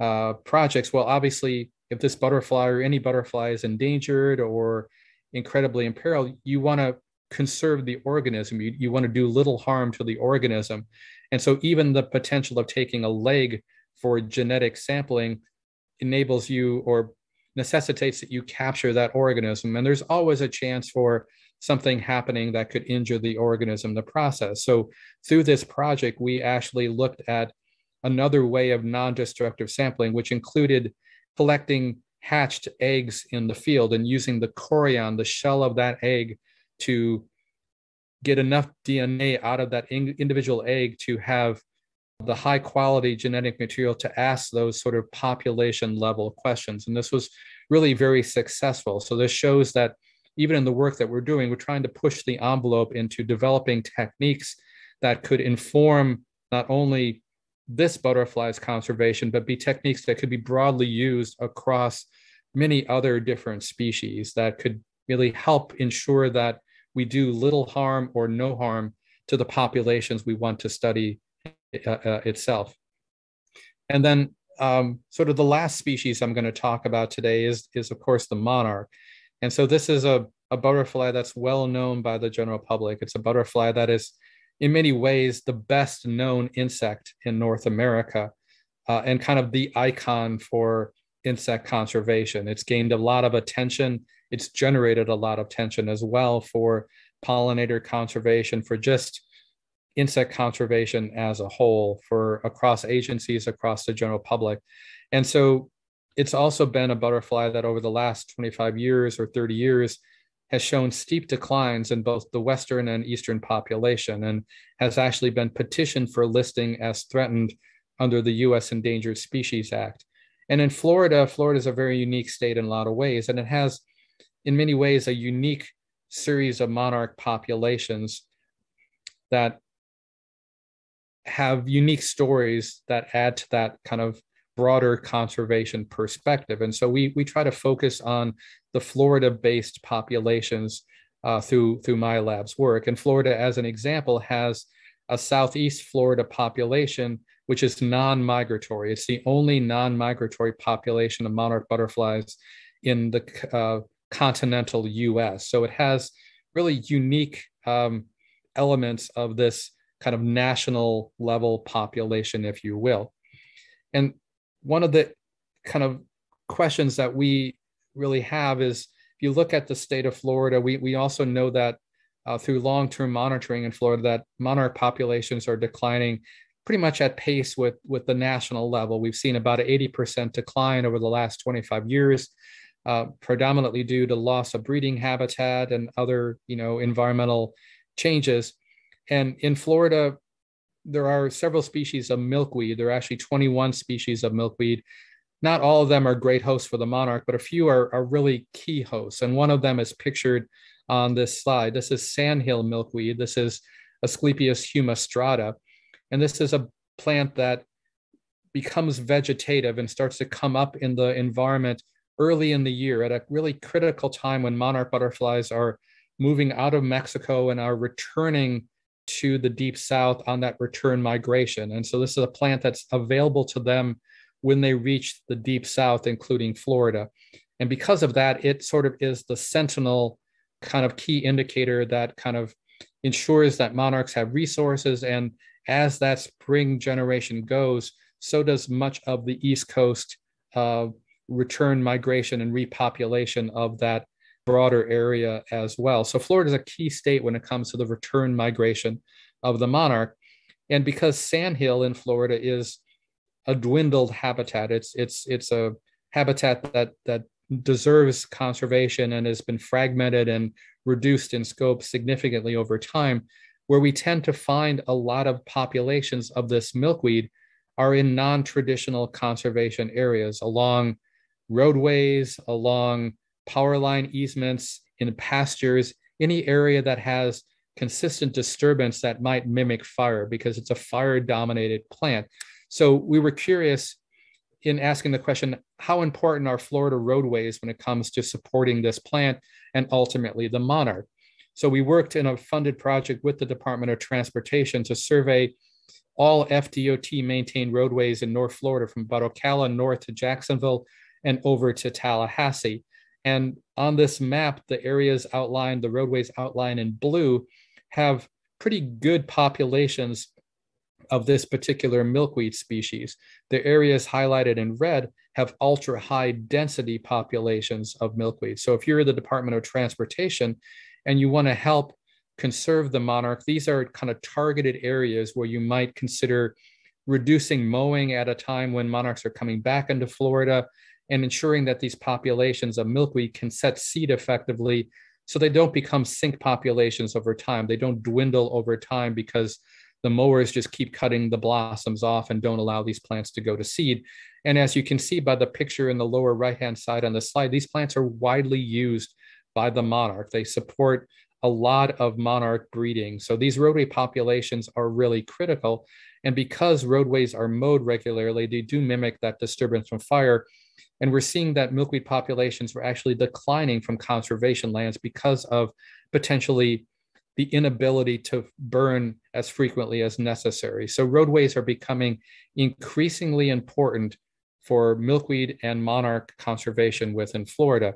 uh, projects. Well, obviously, if this butterfly or any butterfly is endangered or incredibly imperiled, you want to conserve the organism. You, you want to do little harm to the organism. And so even the potential of taking a leg for genetic sampling enables you or necessitates that you capture that organism. And there's always a chance for something happening that could injure the organism the process. So through this project, we actually looked at another way of non-destructive sampling, which included collecting hatched eggs in the field and using the chorion, the shell of that egg, to get enough DNA out of that in- individual egg to have the high quality genetic material to ask those sort of population level questions. And this was really very successful. So this shows that even in the work that we're doing, we're trying to push the envelope into developing techniques that could inform not only this butterfly's conservation, but be techniques that could be broadly used across many other different species that could really help ensure that we do little harm or no harm to the populations we want to study uh, uh, itself. And then um, sort of the last species I'm going to talk about today is, is of course, the monarch. And so this is a, a butterfly that's well known by the general public. It's a butterfly that is, in many ways, the best known insect in North America uh, and kind of the icon for insect conservation. It's gained a lot of attention. It's generated a lot of tension as well for pollinator conservation, for just insect conservation as a whole for across agencies across the general public and so it's also been a butterfly that over the last 25 years or 30 years has shown steep declines in both the western and eastern population and has actually been petitioned for listing as threatened under the US Endangered Species Act. And in Florida, Florida is a very unique state in a lot of ways, and it has, in many ways, a unique series of monarch populations that have unique stories that add to that kind of broader conservation perspective. And so we we try to focus on the Florida-based populations uh, through through my lab's work. And Florida, as an example, has a Southeast Florida population which is non-migratory. It's the only non-migratory population of monarch butterflies in the uh, continental U.S. So it has really unique um, elements of this kind of national level population, if you will. And one of the kind of questions that we really have is if you look at the state of Florida, we, we also know that uh, through long-term monitoring in Florida that monarch populations are declining pretty much at pace with, with the national level. We've seen about an 80% decline over the last 25 years, uh, predominantly due to loss of breeding habitat and other you know, environmental changes. And in Florida, there are several species of milkweed. There are actually 21 species of milkweed. Not all of them are great hosts for the monarch, but a few are, are really key hosts. And one of them is pictured on this slide. This is sandhill milkweed. This is Asclepias humistrata. And this is a plant that becomes vegetative and starts to come up in the environment early in the year at a really critical time when monarch butterflies are moving out of Mexico and are returning to the deep south on that return migration. And so this is a plant that's available to them when they reach the deep south, including Florida. And because of that, it sort of is the sentinel kind of key indicator that kind of ensures that monarchs have resources. And as that spring generation goes, so does much of the East Coast uh, return migration and repopulation of that broader area as well. So Florida is a key state when it comes to the return migration of the monarch. And because sandhill in Florida is a dwindled habitat, it's it's it's a habitat that that deserves conservation and has been fragmented and reduced in scope significantly over time, where we tend to find a lot of populations of this milkweed are in non-traditional conservation areas along roadways, along power line easements, in pastures, any area that has consistent disturbance that might mimic fire because it's a fire dominated plant. So we were curious in asking the question how important are Florida roadways when it comes to supporting this plant and ultimately the monarch? So we worked in a funded project with the Department of Transportation to survey all FDOT maintained roadways in North Florida from Ocala north to Jacksonville and over to Tallahassee. And on this map, the areas outlined, the roadways outlined in blue, have pretty good populations of this particular milkweed species. The areas highlighted in red have ultra high density populations of milkweed. So if you're the Department of Transportation and you want to help conserve the monarch, these are kind of targeted areas where you might consider reducing mowing at a time when monarchs are coming back into Florida and ensuring that these populations of milkweed can set seed effectively so they don't become sink populations over time. They don't dwindle over time because the mowers just keep cutting the blossoms off and don't allow these plants to go to seed. And as you can see by the picture in the lower right-hand side on the slide, these plants are widely used by the monarch. They support a lot of monarch breeding. So these roadway populations are really critical. And because roadways are mowed regularly, they do mimic that disturbance from fire. And we're seeing that milkweed populations were actually declining from conservation lands because of potentially the inability to burn as frequently as necessary. So roadways are becoming increasingly important for milkweed and monarch conservation within Florida.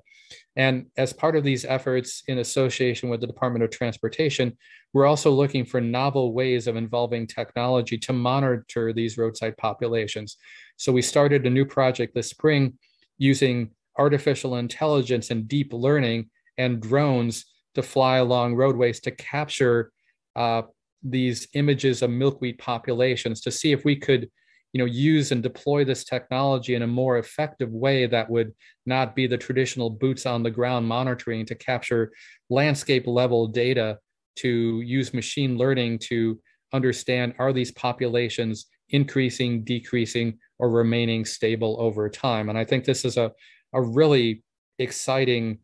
And as part of these efforts in association with the Department of Transportation, we're also looking for novel ways of involving technology to monitor these roadside populations. So we started a new project this spring using artificial intelligence and deep learning and drones to fly along roadways to capture uh, these images of milkweed populations to see if we could you know use and deploy this technology in a more effective way that would not be the traditional boots on the ground monitoring to capture landscape level data to use machine learning to understand are these populations increasing decreasing or remaining stable over time? And i think this is a, a really exciting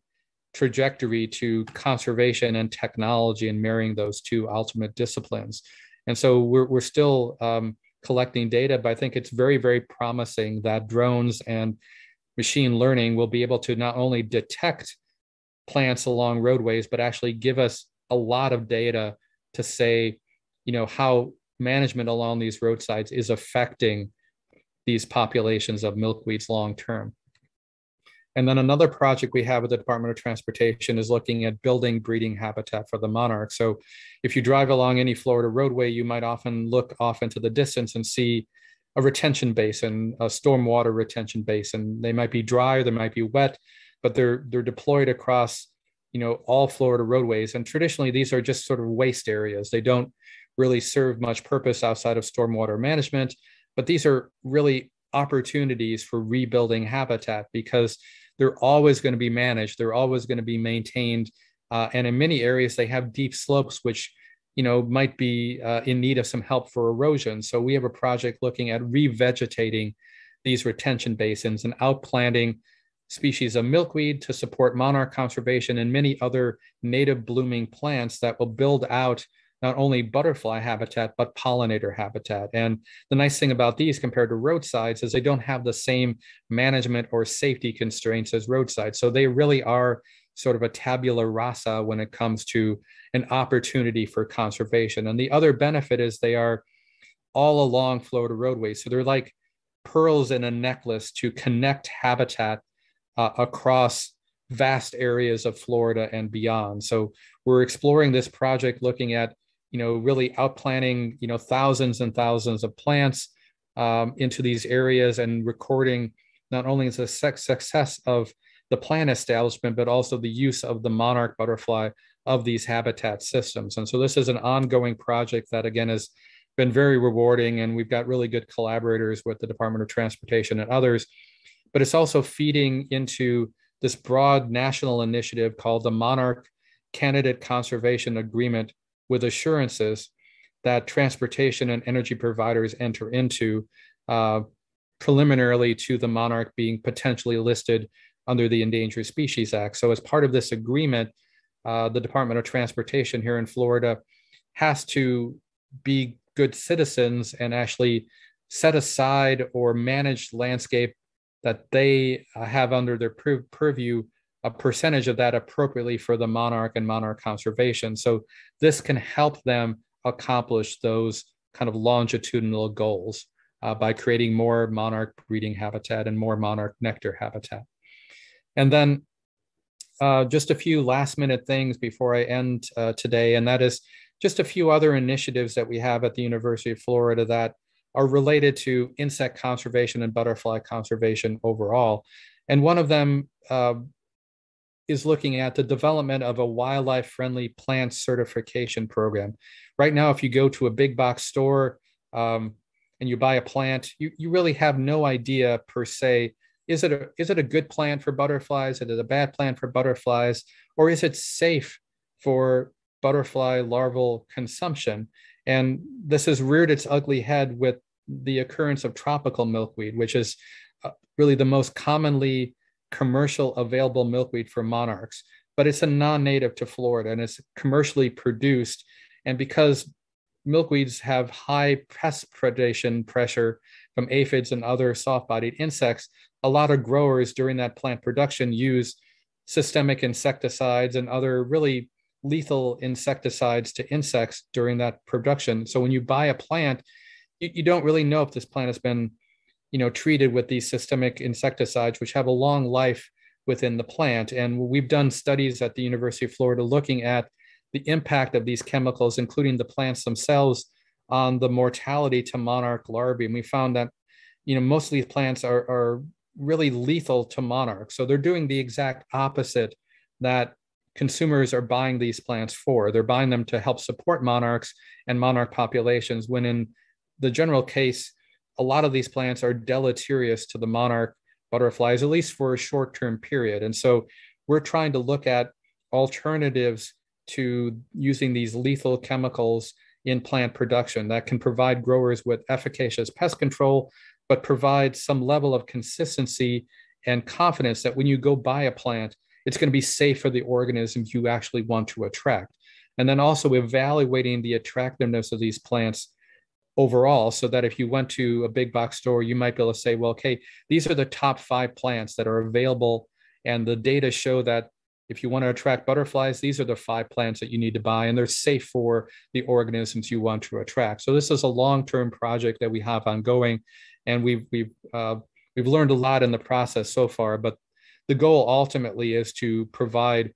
trajectory to conservation and technology and marrying those two ultimate disciplines. And so we're, we're still um, collecting data, but I think it's very, very promising that drones and machine learning will be able to not only detect plants along roadways, but actually give us a lot of data to say, you know, how management along these roadsides is affecting these populations of milkweeds long term. And then another project we have with the Department of Transportation is looking at building breeding habitat for the monarch. So if you drive along any Florida roadway, you might often look off into the distance and see a retention basin, a stormwater retention basin. They might be dry or they might be wet. but they're they're deployed across you know all Florida roadways. And traditionally, these are just sort of waste areas. They don't really serve much purpose outside of stormwater management. But these are really opportunities for rebuilding habitat because they're always going to be managed. They're always going to be maintained. Uh, and in many areas, they have deep slopes, which you know might be uh, in need of some help for erosion. So we have a project looking at revegetating these retention basins and outplanting species of milkweed to support monarch conservation and many other native blooming plants that will build out not only butterfly habitat, but pollinator habitat. And the nice thing about these compared to roadsides is they don't have the same management or safety constraints as roadsides. So they really are sort of a tabula rasa when it comes to an opportunity for conservation. And the other benefit is they are all along Florida roadways. So they're like pearls in a necklace to connect habitat uh, across vast areas of Florida and beyond. So we're exploring this project looking at, you know, really outplanting, you know, thousands and thousands of plants um, into these areas and recording not only the success of the plant establishment, but also the use of the monarch butterfly of these habitat systems. And so this is an ongoing project that, again, has been very rewarding. And we've got really good collaborators with the Department of Transportation and others. But it's also feeding into this broad national initiative called the Monarch Candidate Conservation Agreement with assurances that transportation and energy providers enter into uh, preliminarily to the monarch being potentially listed under the Endangered Species Act. So, as part of this agreement, uh, the Department of Transportation here in Florida has to be good citizens and actually set aside or manage landscape that they uh, have under their pur- purview a percentage of that appropriately for the monarch and monarch conservation. So this can help them accomplish those kind of longitudinal goals uh, by creating more monarch breeding habitat and more monarch nectar habitat. And then uh, just a few last minute things before I end uh, today, and that is just a few other initiatives that we have at the University of Florida that are related to insect conservation and butterfly conservation overall. And one of them uh, is looking at the development of a wildlife friendly plant certification program. Right now, if you go to a big box store um, and you buy a plant, you, you really have no idea per se. Is it, a, is it a good plant for butterflies? Is it a bad plant for butterflies? Or is it safe for butterfly larval consumption? And this has reared its ugly head with the occurrence of tropical milkweed, which is uh, really the most commonly commercial available milkweed for monarchs. But it's a non native to Florida and it's commercially produced. And because milkweeds have high pest predation pressure from aphids and other soft bodied insects, a lot of growers during that plant production use systemic insecticides and other really lethal insecticides to insects during that production. So when you buy a plant, you, you don't really know if this plant has been, you know, treated with these systemic insecticides, which have a long life within the plant. And we've done studies at the University of Florida looking at the impact of these chemicals, including the plants themselves, on the mortality to monarch larvae. And we found that, you know, most of these plants are, are really lethal to monarchs. So they're doing the exact opposite that consumers are buying these plants for. They're buying them to help support monarchs and monarch populations, when in the general case, a lot of these plants are deleterious to the monarch butterflies, at least for a short term period. And so we're trying to look at alternatives to using these lethal chemicals in plant production that can provide growers with efficacious pest control, but provide some level of consistency and confidence that when you go buy a plant, it's going to be safe for the organisms you actually want to attract. And then also evaluating the attractiveness of these plants overall so that if you went to a big box store you might be able to say well okay these are the top five plants that are available and the data show that if you want to attract butterflies these are the five plants that you need to buy and they're safe for the organisms you want to attract. So this is a long-term project that we have ongoing and we've we've uh, we've learned a lot in the process so far but the goal ultimately is to provide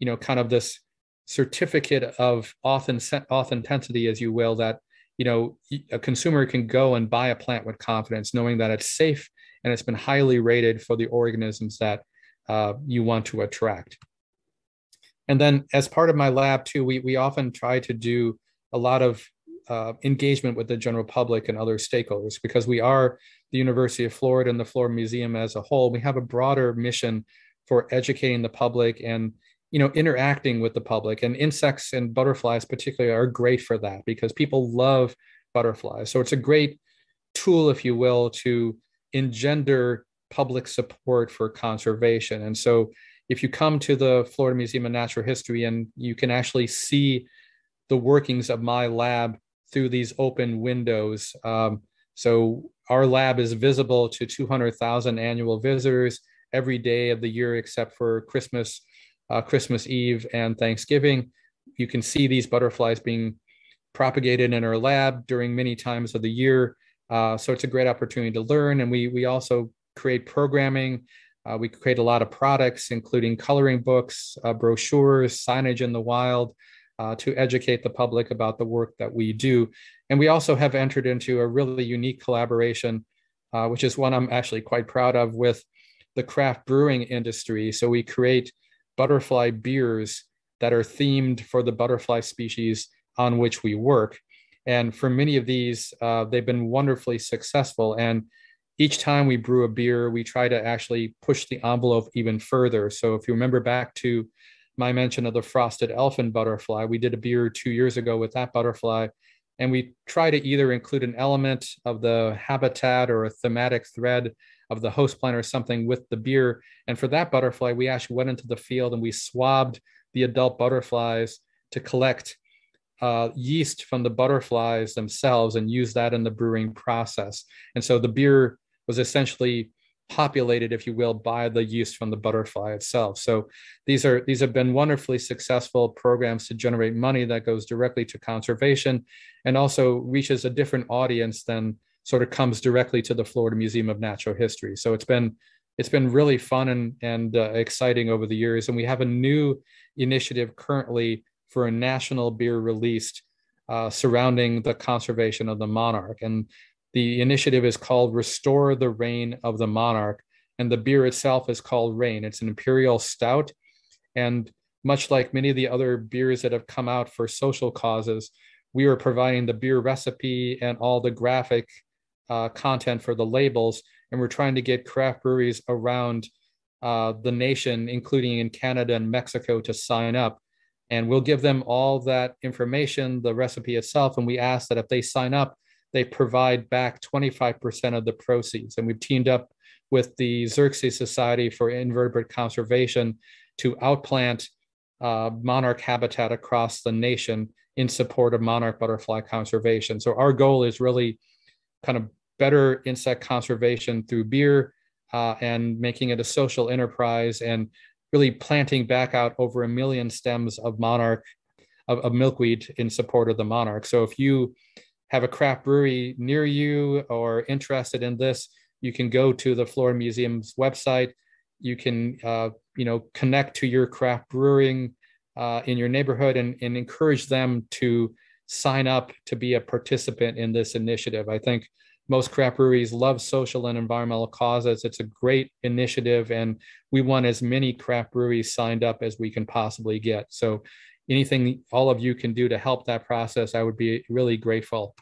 you know kind of this certificate of authenticity as you will that you know a consumer can go and buy a plant with confidence knowing that it's safe and it's been highly rated for the organisms that uh, you want to attract. And then as part of my lab too, we, we often try to do a lot of uh, engagement with the general public and other stakeholders because we are the University of Florida and the Florida Museum as a whole. We have a broader mission for educating the public and you know interacting with the public and insects and butterflies particularly are great for that because people love butterflies so it's a great tool if you will to engender public support for conservation and so if you come to the Florida Museum of Natural History and you can actually see the workings of my lab through these open windows. Um, so our lab is visible to 200,000 annual visitors every day of the year except for Christmas, uh, Christmas Eve and Thanksgiving. You can see these butterflies being propagated in our lab during many times of the year. Uh, so it's a great opportunity to learn. And we, we also create programming. Uh, we create a lot of products, including coloring books, uh, brochures, signage in the wild, uh, to educate the public about the work that we do. And we also have entered into a really unique collaboration, uh, which is one I'm actually quite proud of with the craft brewing industry. So we create butterfly beers that are themed for the butterfly species on which we work. And for many of these, uh, they've been wonderfully successful. And each time we brew a beer, we try to actually push the envelope even further. So if you remember back to my mention of the frosted elfin butterfly. We did a beer two years ago with that butterfly, and we try to either include an element of the habitat or a thematic thread of the host plant or something with the beer. And for that butterfly, we actually went into the field and we swabbed the adult butterflies to collect uh, yeast from the butterflies themselves and use that in the brewing process. And so the beer was essentially populated, if you will, by the yeast from the butterfly itself. So these are these have been wonderfully successful programs to generate money that goes directly to conservation and also reaches a different audience than sort of comes directly to the Florida Museum of Natural History. So it's been it's been really fun and and uh, exciting over the years, and we have a new initiative currently for a national beer released uh, surrounding the conservation of the monarch. And the initiative is called Restore the Reign of the Monarch, and the beer itself is called Reign. It's an imperial stout. And much like many of the other beers that have come out for social causes, we are providing the beer recipe and all the graphic uh, content for the labels. And we're trying to get craft breweries around uh, the nation, including in Canada and Mexico, to sign up. And we'll give them all that information, the recipe itself. And we ask that if they sign up, they provide back 25% of the proceeds. And we've teamed up with the Xerces Society for Invertebrate Conservation to outplant uh, monarch habitat across the nation in support of monarch butterfly conservation. So our goal is really kind of better insect conservation through beer uh, and making it a social enterprise and really planting back out over a million stems of monarch of, of milkweed in support of the monarch. So if you have a craft brewery near you or interested in this, you can go to the Florida Museum's website. You can, uh, you know, connect to your craft brewing uh, in your neighborhood and, and encourage them to sign up to be a participant in this initiative. I think most craft breweries love social and environmental causes. It's a great initiative, and we want as many craft breweries signed up as we can possibly get. So anything all of you can do to help that process, I would be really grateful.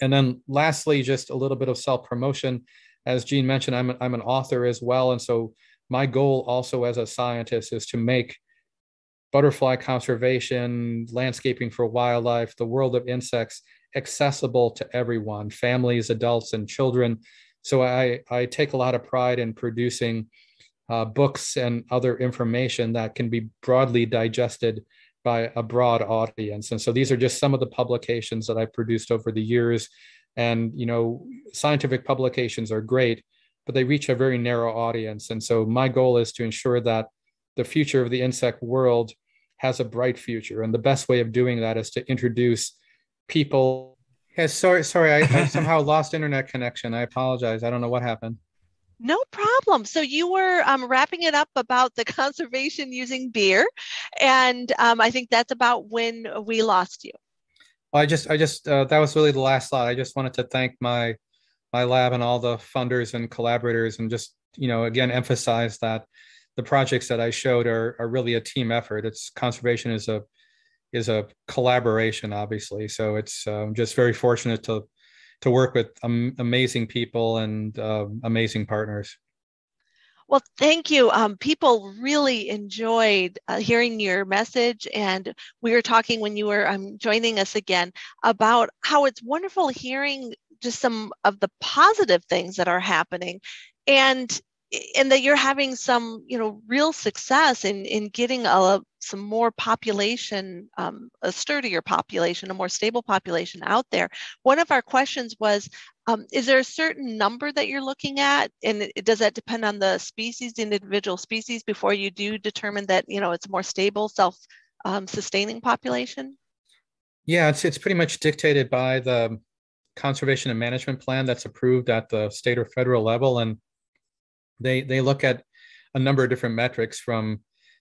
And then lastly, just a little bit of self promotion. As Jeanne mentioned, I'm, I'm an author as well. And so my goal also as a scientist is to make butterfly conservation, landscaping for wildlife, the world of insects accessible to everyone, families, adults, and children. So I, I take a lot of pride in producing uh, books and other information that can be broadly digested by a broad audience. And so these are just some of the publications that I've produced over the years. And, you know, scientific publications are great, but they reach a very narrow audience. And so my goal is to ensure that the future of the insect world has a bright future. And the best way of doing that is to introduce people. Yes, sorry, sorry, I, I somehow lost internet connection. I apologize. I don't know what happened. No problem. So you were um, wrapping it up about the conservation using beer, and um, I think that's about when we lost you. Well, I just, I just, uh, that was really the last slide. I just wanted to thank my my lab and all the funders and collaborators, and just you know again emphasize that the projects that I showed are, are really a team effort. It's conservation is a is a collaboration, obviously. So it's um, just very fortunate to to work with um, amazing people and uh, amazing partners. Well, thank you. Um, people really enjoyed uh, hearing your message, and we were talking when you were um, joining us again about how it's wonderful hearing just some of the positive things that are happening, and and that you're having some you know real success in in getting a some more population um, a sturdier population a more stable population out there. One of our questions was um, is there a certain number that you're looking at? And does that depend on the species the individual species before you do determine that you know it's a more stable self um, sustaining population? Yeah it's it's pretty much dictated by the conservation and management plan that's approved at the state or federal level. And they they look at a number of different metrics from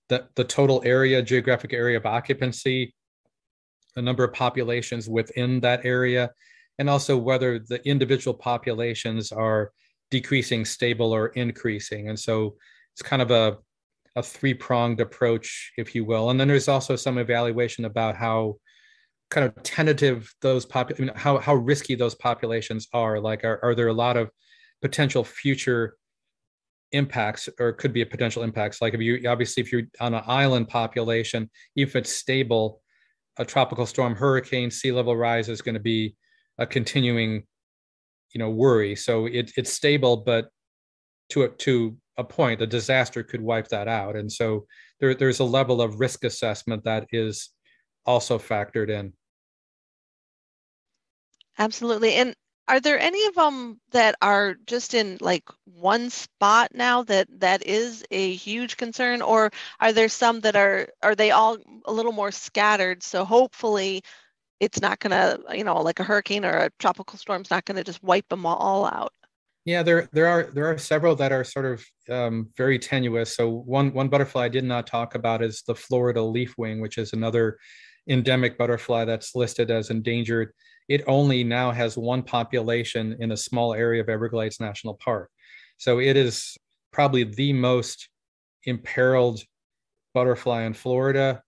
the, the total area, geographic area of occupancy, the number of populations within that area, and also whether the individual populations are decreasing, stable, or increasing. And so it's kind of a, a three pronged approach, if you will. And then there's also some evaluation about how kind of tentative those pop, how, how risky those populations are. Like, are, are there a lot of potential future impacts or could be a potential impacts. Like if you obviously if you're on an island population if it's stable a tropical storm hurricane sea level rise is going to be a continuing you know worry. So it, it's stable but to a, to a point a disaster could wipe that out. And so there, there's a level of risk assessment that is also factored in. Absolutely. And are there any of them that are just in like one spot now that that is a huge concern? Or are there some that are are they all a little more scattered so hopefully it's not going to you know like a hurricane or a tropical storm's not going to just wipe them all out? Yeah there there are there are several that are sort of um, very tenuous. So one one butterfly i did not talk about is the florida leafwing which is another endemic butterfly that's listed as endangered it only now has one population in a small area of Everglades National Park. So it is probably the most imperiled butterfly in Florida.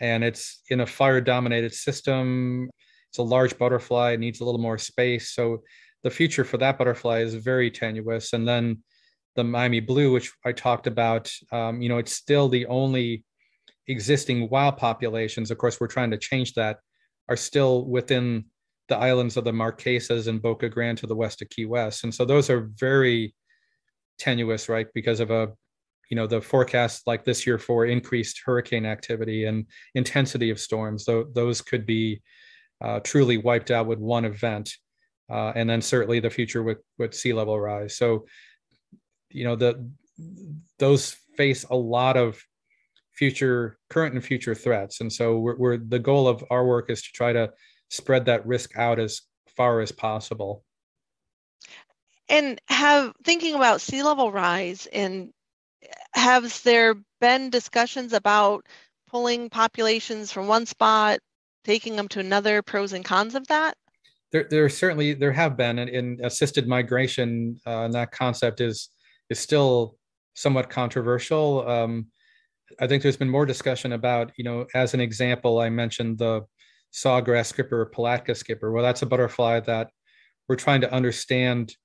And it's in a fire dominated system. It's a large butterfly, it needs a little more space. So the future for that butterfly is very tenuous. And then the Miami blue, which I talked about, um, you know, it's still the only existing wild populations. Of course, we're trying to change that, are still within the islands of the Marquesas and Boca Grande to the west of Key West. And so those are very tenuous, right? Because of a, you know, the forecast like this year for increased hurricane activity and intensity of storms. So those could be uh, truly wiped out with one event. Uh, and then certainly the future with, with sea level rise. So, you know, the those face a lot of future, current and future threats. And so we're, we're the goal of our work is to try to spread that risk out as far as possible. And have thinking about sea level rise and has there been discussions about pulling populations from one spot, taking them to another, pros and cons of that? There, there certainly there have been, and in assisted migration, uh, and that concept is is still somewhat controversial. Um, I think there's been more discussion about, you know, as an example, I mentioned the sawgrass skipper or Pilatka skipper. Well, that's a butterfly that we're trying to understand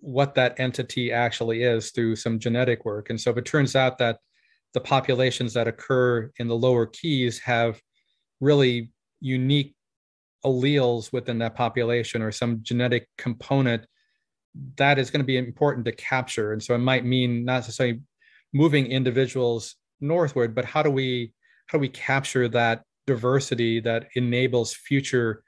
what that entity actually is through some genetic work. And so if it turns out that the populations that occur in the lower keys have really unique alleles within that population or some genetic component that is going to be important to capture and so it might mean not necessarily moving individuals northward but how do we how do we capture that diversity that enables future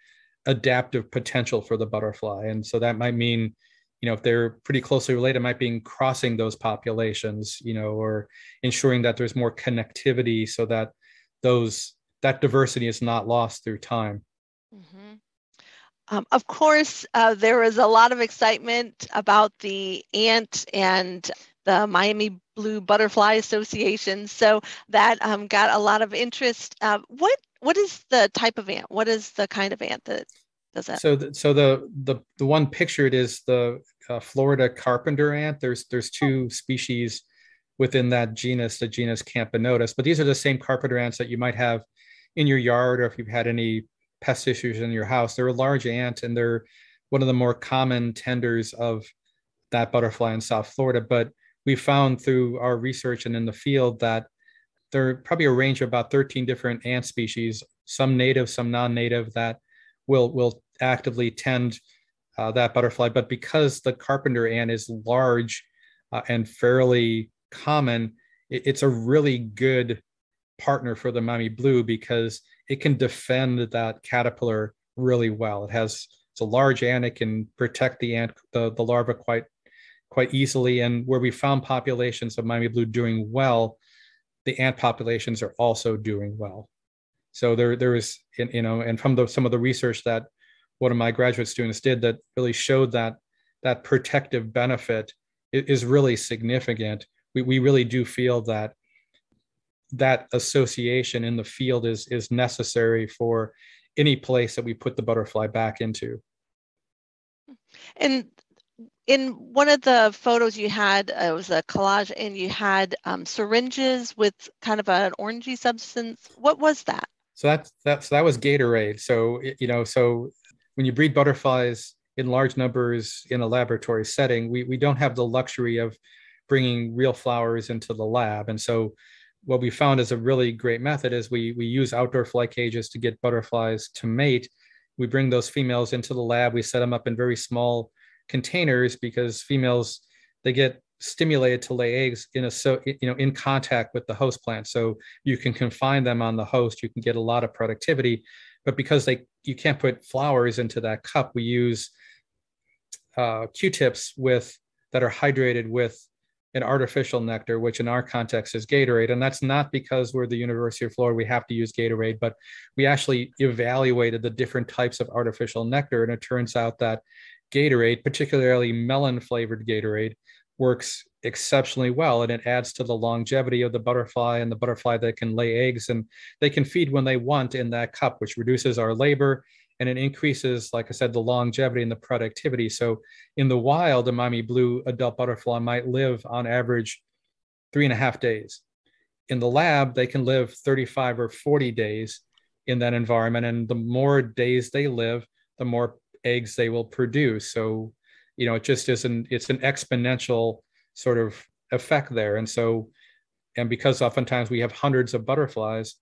adaptive potential for the butterfly. And so that might mean, you know, if they're pretty closely related, might be crossing those populations, you know, or ensuring that there's more connectivity so that those that diversity is not lost through time. Mm-hmm. Um, of course, uh, there was a lot of excitement about the ant and the Miami Blue Butterfly Association. So that um, got a lot of interest. Uh, what what is the type of ant? What is the kind of ant that does that? So, the, so the the the one pictured is the uh, Florida carpenter ant. There's there's two species within that genus, the genus Camponotus. But these are the same carpenter ants that you might have in your yard or if you've had any pest issues in your house. They're a large ant and they're one of the more common tenders of that butterfly in South Florida. But we found through our research and in the field that there are probably a range of about 13 different ant species, some native, some non-native, that will will actively tend uh, that butterfly. But because the carpenter ant is large uh, and fairly common, it, it's a really good partner for the Miami blue because it can defend that caterpillar really well. It has it's a large ant; it can protect the ant the, the larva quite quite easily. And where we found populations of Miami blue doing well, the ant populations are also doing well. So there, there is, you know, and from the, some of the research that one of my graduate students did that really showed that that protective benefit is really significant. We, we really do feel that that association in the field is is necessary for any place that we put the butterfly back into. And in one of the photos you had, uh, it was a collage, and you had um, syringes with kind of an orangey substance. What was that? So that's that's that was Gatorade. So you know, so when you breed butterflies in large numbers in a laboratory setting, we we don't have the luxury of bringing real flowers into the lab, and so what we found is a really great method is we we use outdoor fly cages to get butterflies to mate. We bring those females into the lab. We set them up in very small containers because females they get stimulated to lay eggs in a so you know in contact with the host plant. So you can confine them on the host you can get a lot of productivity but because they you can't put flowers into that cup we use uh, q-tips with that are hydrated with an artificial nectar which in our context is gatorade. And that's not because we're the university of florida we have to use gatorade but we actually evaluated the different types of artificial nectar. And it turns out that Gatorade, particularly melon flavored Gatorade, works exceptionally well and it adds to the longevity of the butterfly and the butterfly that can lay eggs and they can feed when they want in that cup, which reduces our labor and it increases, like I said, the longevity and the productivity. So in the wild, a Miami blue adult butterfly might live on average three and a half days. In the lab, they can live 35 or 40 days in that environment. And the more days they live, the more eggs they will produce. So, you know, it just isn't, it's an exponential sort of effect there. And so, and because oftentimes we have hundreds of butterflies,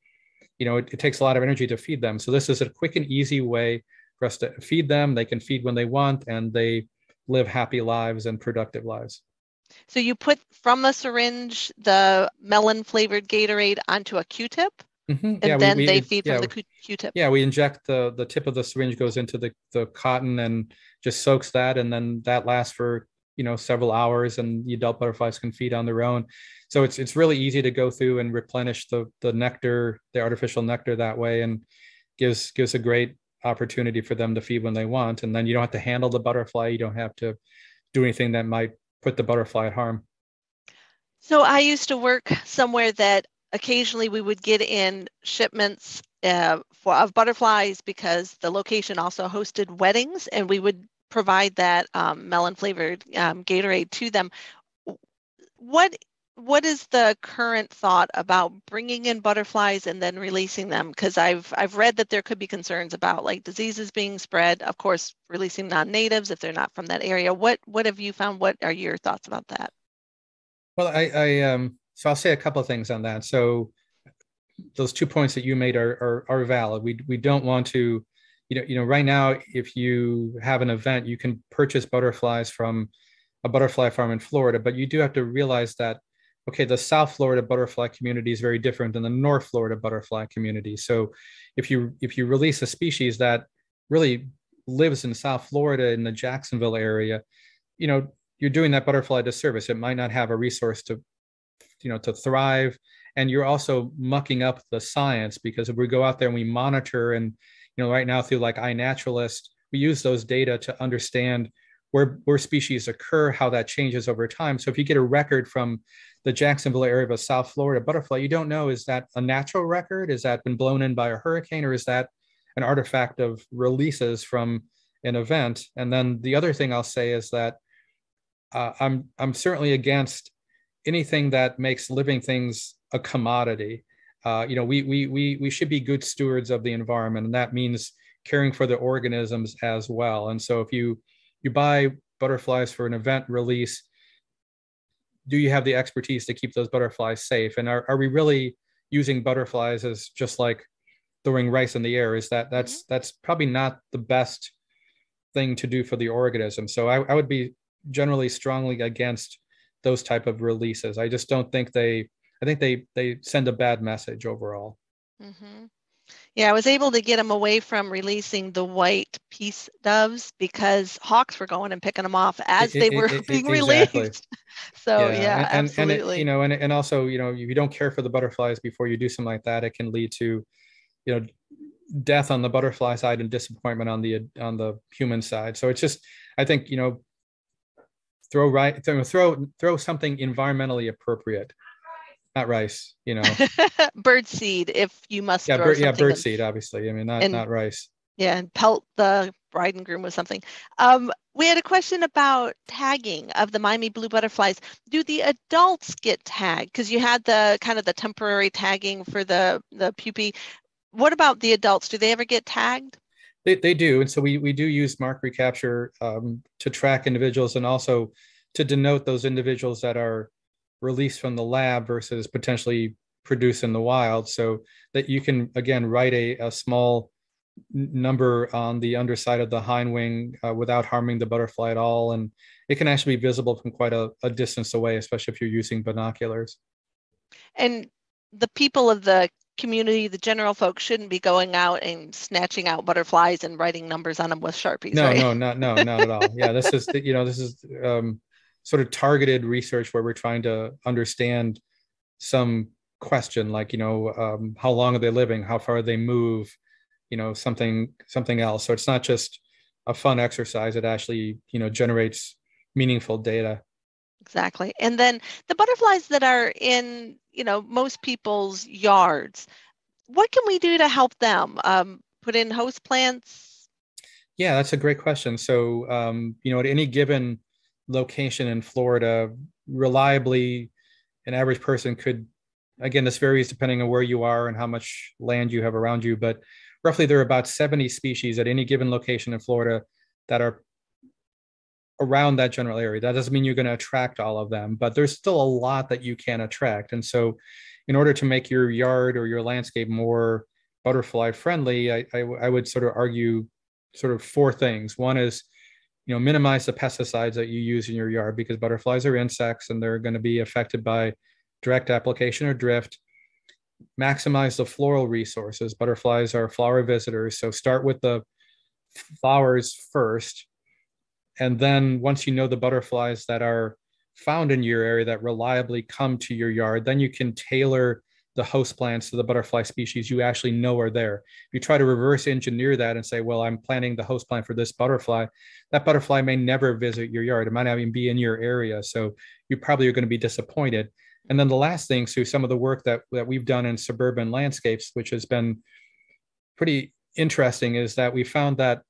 you know, it, it takes a lot of energy to feed them. So this is a quick and easy way for us to feed them. They can feed when they want and they live happy lives and productive lives. So you put from a syringe the melon flavored Gatorade onto a Q-tip? Mm-hmm. And yeah, then we, we, they feed yeah, from the Q-tip. Yeah, we inject the the tip of the syringe goes into the the cotton and just soaks that, and then that lasts for you know several hours, and the adult butterflies can feed on their own. So it's it's really easy to go through and replenish the the nectar, the artificial nectar that way, and gives gives a great opportunity for them to feed when they want. And then you don't have to handle the butterfly. You don't have to do anything that might put the butterfly at harm. So I used to work somewhere that occasionally we would get in shipments uh, for of butterflies because the location also hosted weddings and we would provide that um, melon flavored um, Gatorade to them. What what is the current thought about bringing in butterflies and then releasing them? Because I've I've read that there could be concerns about like diseases being spread. Of course, releasing non-natives if they're not from that area. What what have you found? What are your thoughts about that? Well, I, I um so I'll say a couple of things on that. So those two points that you made are, are, are valid. We, we don't want to, you know, you know, right now, if you have an event, you can purchase butterflies from a butterfly farm in Florida, but you do have to realize that, okay, the South Florida butterfly community is very different than the North Florida butterfly community. So if you if you release a species that really lives in South Florida in the Jacksonville area, you know, you're doing that butterfly disservice. It might not have a resource to you know to thrive. And you're also mucking up the science because if we go out there and we monitor and you know right now through like iNaturalist we use those data to understand where where species occur how that changes over time. So if you get a record from the jacksonville area of south florida butterfly you don't know is that a natural record? Is that been blown in by a hurricane? Or is that an artifact of releases from an event? And then the other thing i'll say is that uh, i'm i'm certainly against anything that makes living things a commodity. Uh, you know, we, we, we, we should be good stewards of the environment, and that means caring for the organisms as well. And so if you, you buy butterflies for an event release, do you have the expertise to keep those butterflies safe? And are, are we really using butterflies as just like throwing rice in the air? Is that that's mm-hmm. that's probably not the best thing to do for the organism. So I, I would be generally strongly against those type of releases. I just don't think they I think they they send a bad message overall. Mm-hmm. Yeah, I was able to get them away from releasing the white peace doves because hawks were going and picking them off as it, they were it, being exactly. released. so yeah, yeah and, absolutely. And you know, and and also you know, if you don't care for the butterflies before you do something like that, it can lead to, you know, death on the butterfly side and disappointment on the on the human side. So it's just, I think you know, throw right throw throw throw something environmentally appropriate not rice, you know. bird seed, if you must. Yeah, bird, yeah, bird seed, obviously. I mean, not and, not rice. Yeah, and pelt the bride and groom with something. Um, we had a question about tagging of the Miami blue butterflies. Do the adults get tagged? Because you had the kind of the temporary tagging for the the pupae. What about the adults? Do they ever get tagged? They, they do, and so we we do use mark recapture um, to track individuals and also to denote those individuals that are released from the lab versus potentially produced in the wild. So that you can again write a, a small number on the underside of the hind wing uh, without harming the butterfly at all. And it can actually be visible from quite a, a distance away especially if you're using binoculars. And the people of the community, the general folks shouldn't be going out and snatching out butterflies and writing numbers on them with sharpies. No, right? no, not no, not at all. Yeah, this is you know this is um, sort of targeted research where we're trying to understand some question like you know um, how long are they living how far they move you know something something else so it's not just a fun exercise it actually you know generates meaningful data exactly and then the butterflies that are in you know most people's yards what can we do to help them? Um, put in host plants? Yeah that's a great question. So um, you know at any given location in Florida, reliably, an average person could, again, this varies depending on where you are and how much land you have around you, but roughly there are about 70 species at any given location in Florida that are around that general area. That doesn't mean you're going to attract all of them, but there's still a lot that you can attract. And so, in order to make your yard or your landscape more butterfly friendly, I, I, I would sort of argue sort of four things. One is you know minimize the pesticides that you use in your yard because butterflies are insects and they're going to be affected by direct application or drift maximize the floral resources butterflies are flower visitors so start with the flowers first and then once you know the butterflies that are found in your area that reliably come to your yard then you can tailor the host plants to the butterfly species you actually know are there. If you try to reverse engineer that and say, well, I'm planting the host plant for this butterfly, that butterfly may never visit your yard. It might not even be in your area. So you probably are going to be disappointed. And then the last thing, through some of the work that, that we've done in suburban landscapes, which has been pretty interesting, is that we found that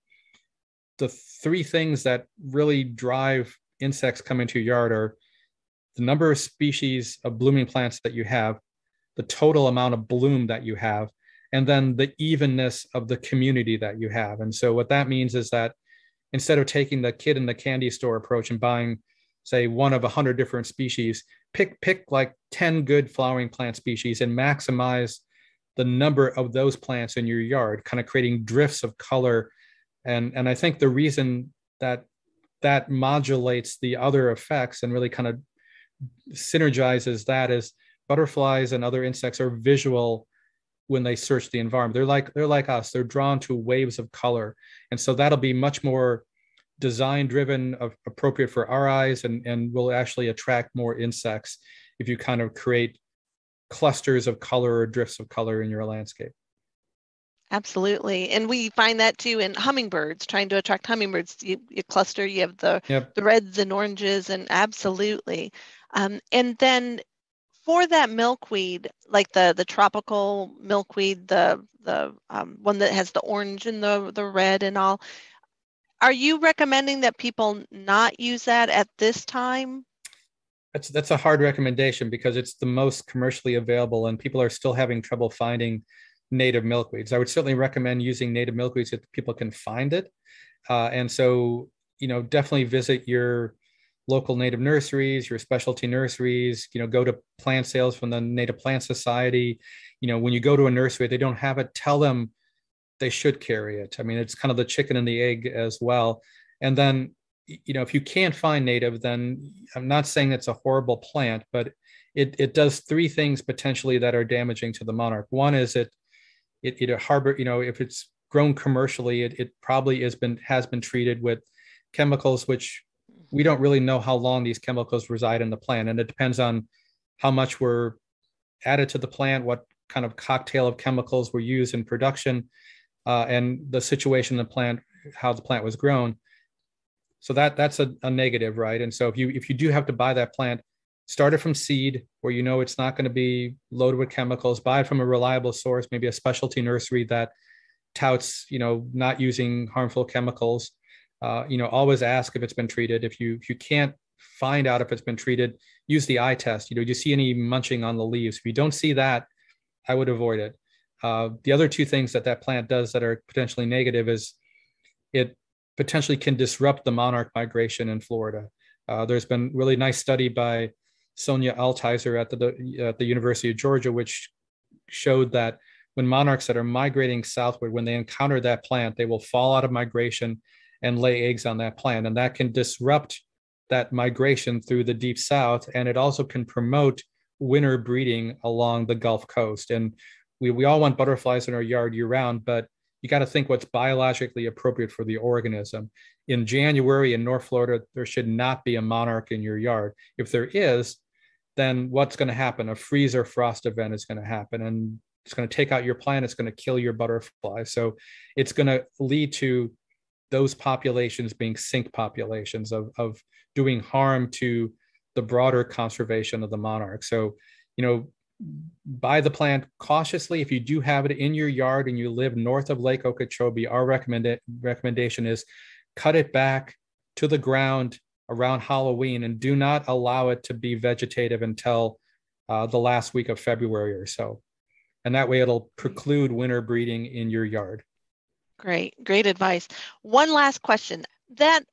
the three things that really drive insects coming to your yard are the number of species of blooming plants that you have, the total amount of bloom that you have, and then the evenness of the community that you have. And so what that means is that instead of taking the kid in the candy store approach and buying, say, one of a hundred different species, pick pick like 10 good flowering plant species and maximize the number of those plants in your yard, kind of creating drifts of color. And, and I think the reason that that modulates the other effects and really kind of synergizes that is butterflies and other insects are visual when they search the environment. They're like they're like us. They're drawn to waves of color, and so that'll be much more design driven, appropriate for our eyes, and and will actually attract more insects if you kind of create clusters of color or drifts of color in your landscape. Absolutely. And we find that too in hummingbirds, trying to attract hummingbirds. You, you cluster, you have the, yep. the reds and oranges, and absolutely. Um, and then for that milkweed, like the the tropical milkweed, the the um, one that has the orange and the the red and all, are you recommending that people not use that at this time? That's that's a hard recommendation because it's the most commercially available, and people are still having trouble finding native milkweeds. I would certainly recommend using native milkweeds if people can find it. Uh, and so, you know, definitely visit your local native nurseries, your specialty nurseries. You know, go to plant sales from the Native Plant Society. You know, when you go to a nursery, they don't have it. Tell them they should carry it. I mean, it's kind of the chicken and the egg as well. And then you know if you can't find native then i'm not saying it's a horrible plant but it, it does three things potentially that are damaging to the monarch one is it it, it harbor you know if it's grown commercially it, it probably has been has been treated with chemicals which we don't really know how long these chemicals reside in the plant and it depends on how much were added to the plant what kind of cocktail of chemicals were used in production uh, and the situation in the plant how the plant was grown so that that's a, a negative, right? And so if you if you do have to buy that plant, start it from seed where you know it's not going to be loaded with chemicals. Buy it from a reliable source, maybe a specialty nursery that touts, you know, not using harmful chemicals. Uh, you know, always ask if it's been treated. If you if you can't find out if it's been treated, use the eye test. You know, do you see any munching on the leaves? If you don't see that, I would avoid it. Uh, the other two things that that plant does that are potentially negative is it potentially can disrupt the monarch migration in Florida. Uh, there's been really nice study by Sonia Altizer at the, at the University of Georgia, which showed that when monarchs that are migrating southward, when they encounter that plant, they will fall out of migration and lay eggs on that plant. And that can disrupt that migration through the deep south. And it also can promote winter breeding along the Gulf Coast. And we, we all want butterflies in our yard year round, but you got to think what's biologically appropriate for the organism. In January in North Florida, there should not be a monarch in your yard. If there is, then what's going to happen? A freeze or frost event is going to happen, and it's going to take out your plant. It's going to kill your butterfly. So it's going to lead to those populations being sink populations of, of doing harm to the broader conservation of the monarch. So, you know, buy the plant cautiously. If you do have it in your yard and you live north of Lake Okeechobee, our recommended recommendation is cut it back to the ground around Halloween and do not allow it to be vegetative until uh, the last week of February or so. And that way it'll preclude winter breeding in your yard. Great, great advice. One last question. That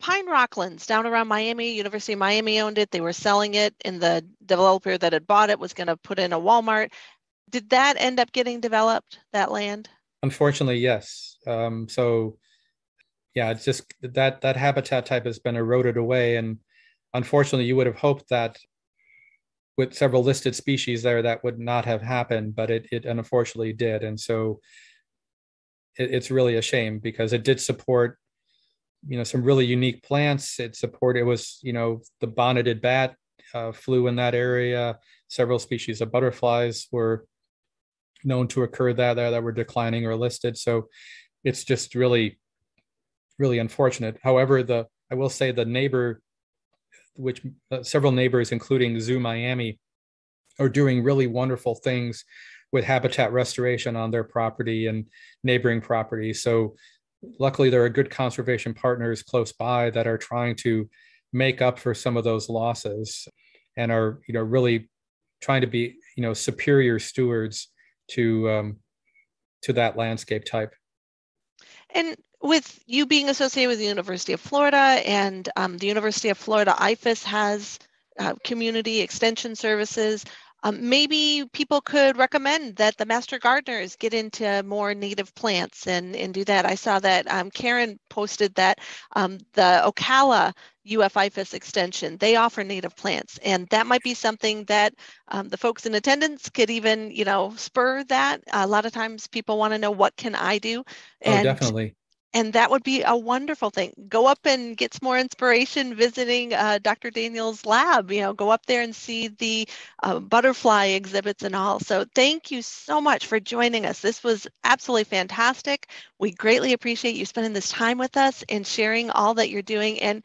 Pine Rocklands down around Miami, University of Miami owned it. They were selling it, and the developer that had bought it was going to put in a Walmart. Did that end up getting developed, that land? Unfortunately, yes. Um, so, yeah, it's just that that habitat type has been eroded away, and unfortunately, you would have hoped that with several listed species there, that would not have happened, but it it unfortunately did, and so it, it's really a shame because it did support you know some really unique plants. It supported it was you know the bonneted bat uh, flew in that area. Several species of butterflies were known to occur there that, that were declining or listed. So it's just really really unfortunate. However, the I will say the neighbor, which uh, several neighbors, including Zoo Miami, are doing really wonderful things with habitat restoration on their property and neighboring properties. So luckily there are good conservation partners close by that are trying to make up for some of those losses and are you know really trying to be you know superior stewards to um, to that landscape type and with you being associated with the university of florida and um, the university of florida ifas has uh, community extension services um, maybe people could recommend that the master gardeners get into more native plants and, and do that. I saw that um, Karen posted that um, the Ocala UF IFAS extension, they offer native plants. And that might be something that um, the folks in attendance could even, you know, spur that. A lot of times people want to know what can I do? Oh, and oh, definitely and that would be a wonderful thing. Go up and get some more inspiration visiting uh, Dr. Daniel's lab. You know, go up there and see the uh, butterfly exhibits and all. So thank you so much for joining us. This was absolutely fantastic. We greatly appreciate you spending this time with us and sharing all that you're doing, and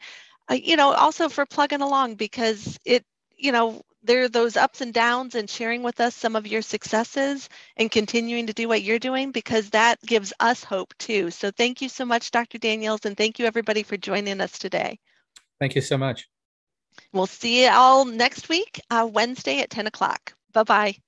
uh, you know, also for plugging along because it, you know, there are those ups and downs and sharing with us some of your successes and continuing to do what you're doing because that gives us hope too. So thank you so much, Dr. Daniels, and thank you everybody for joining us today. Thank you so much. We'll see you all next week, uh, Wednesday at 10 o'clock. Bye bye.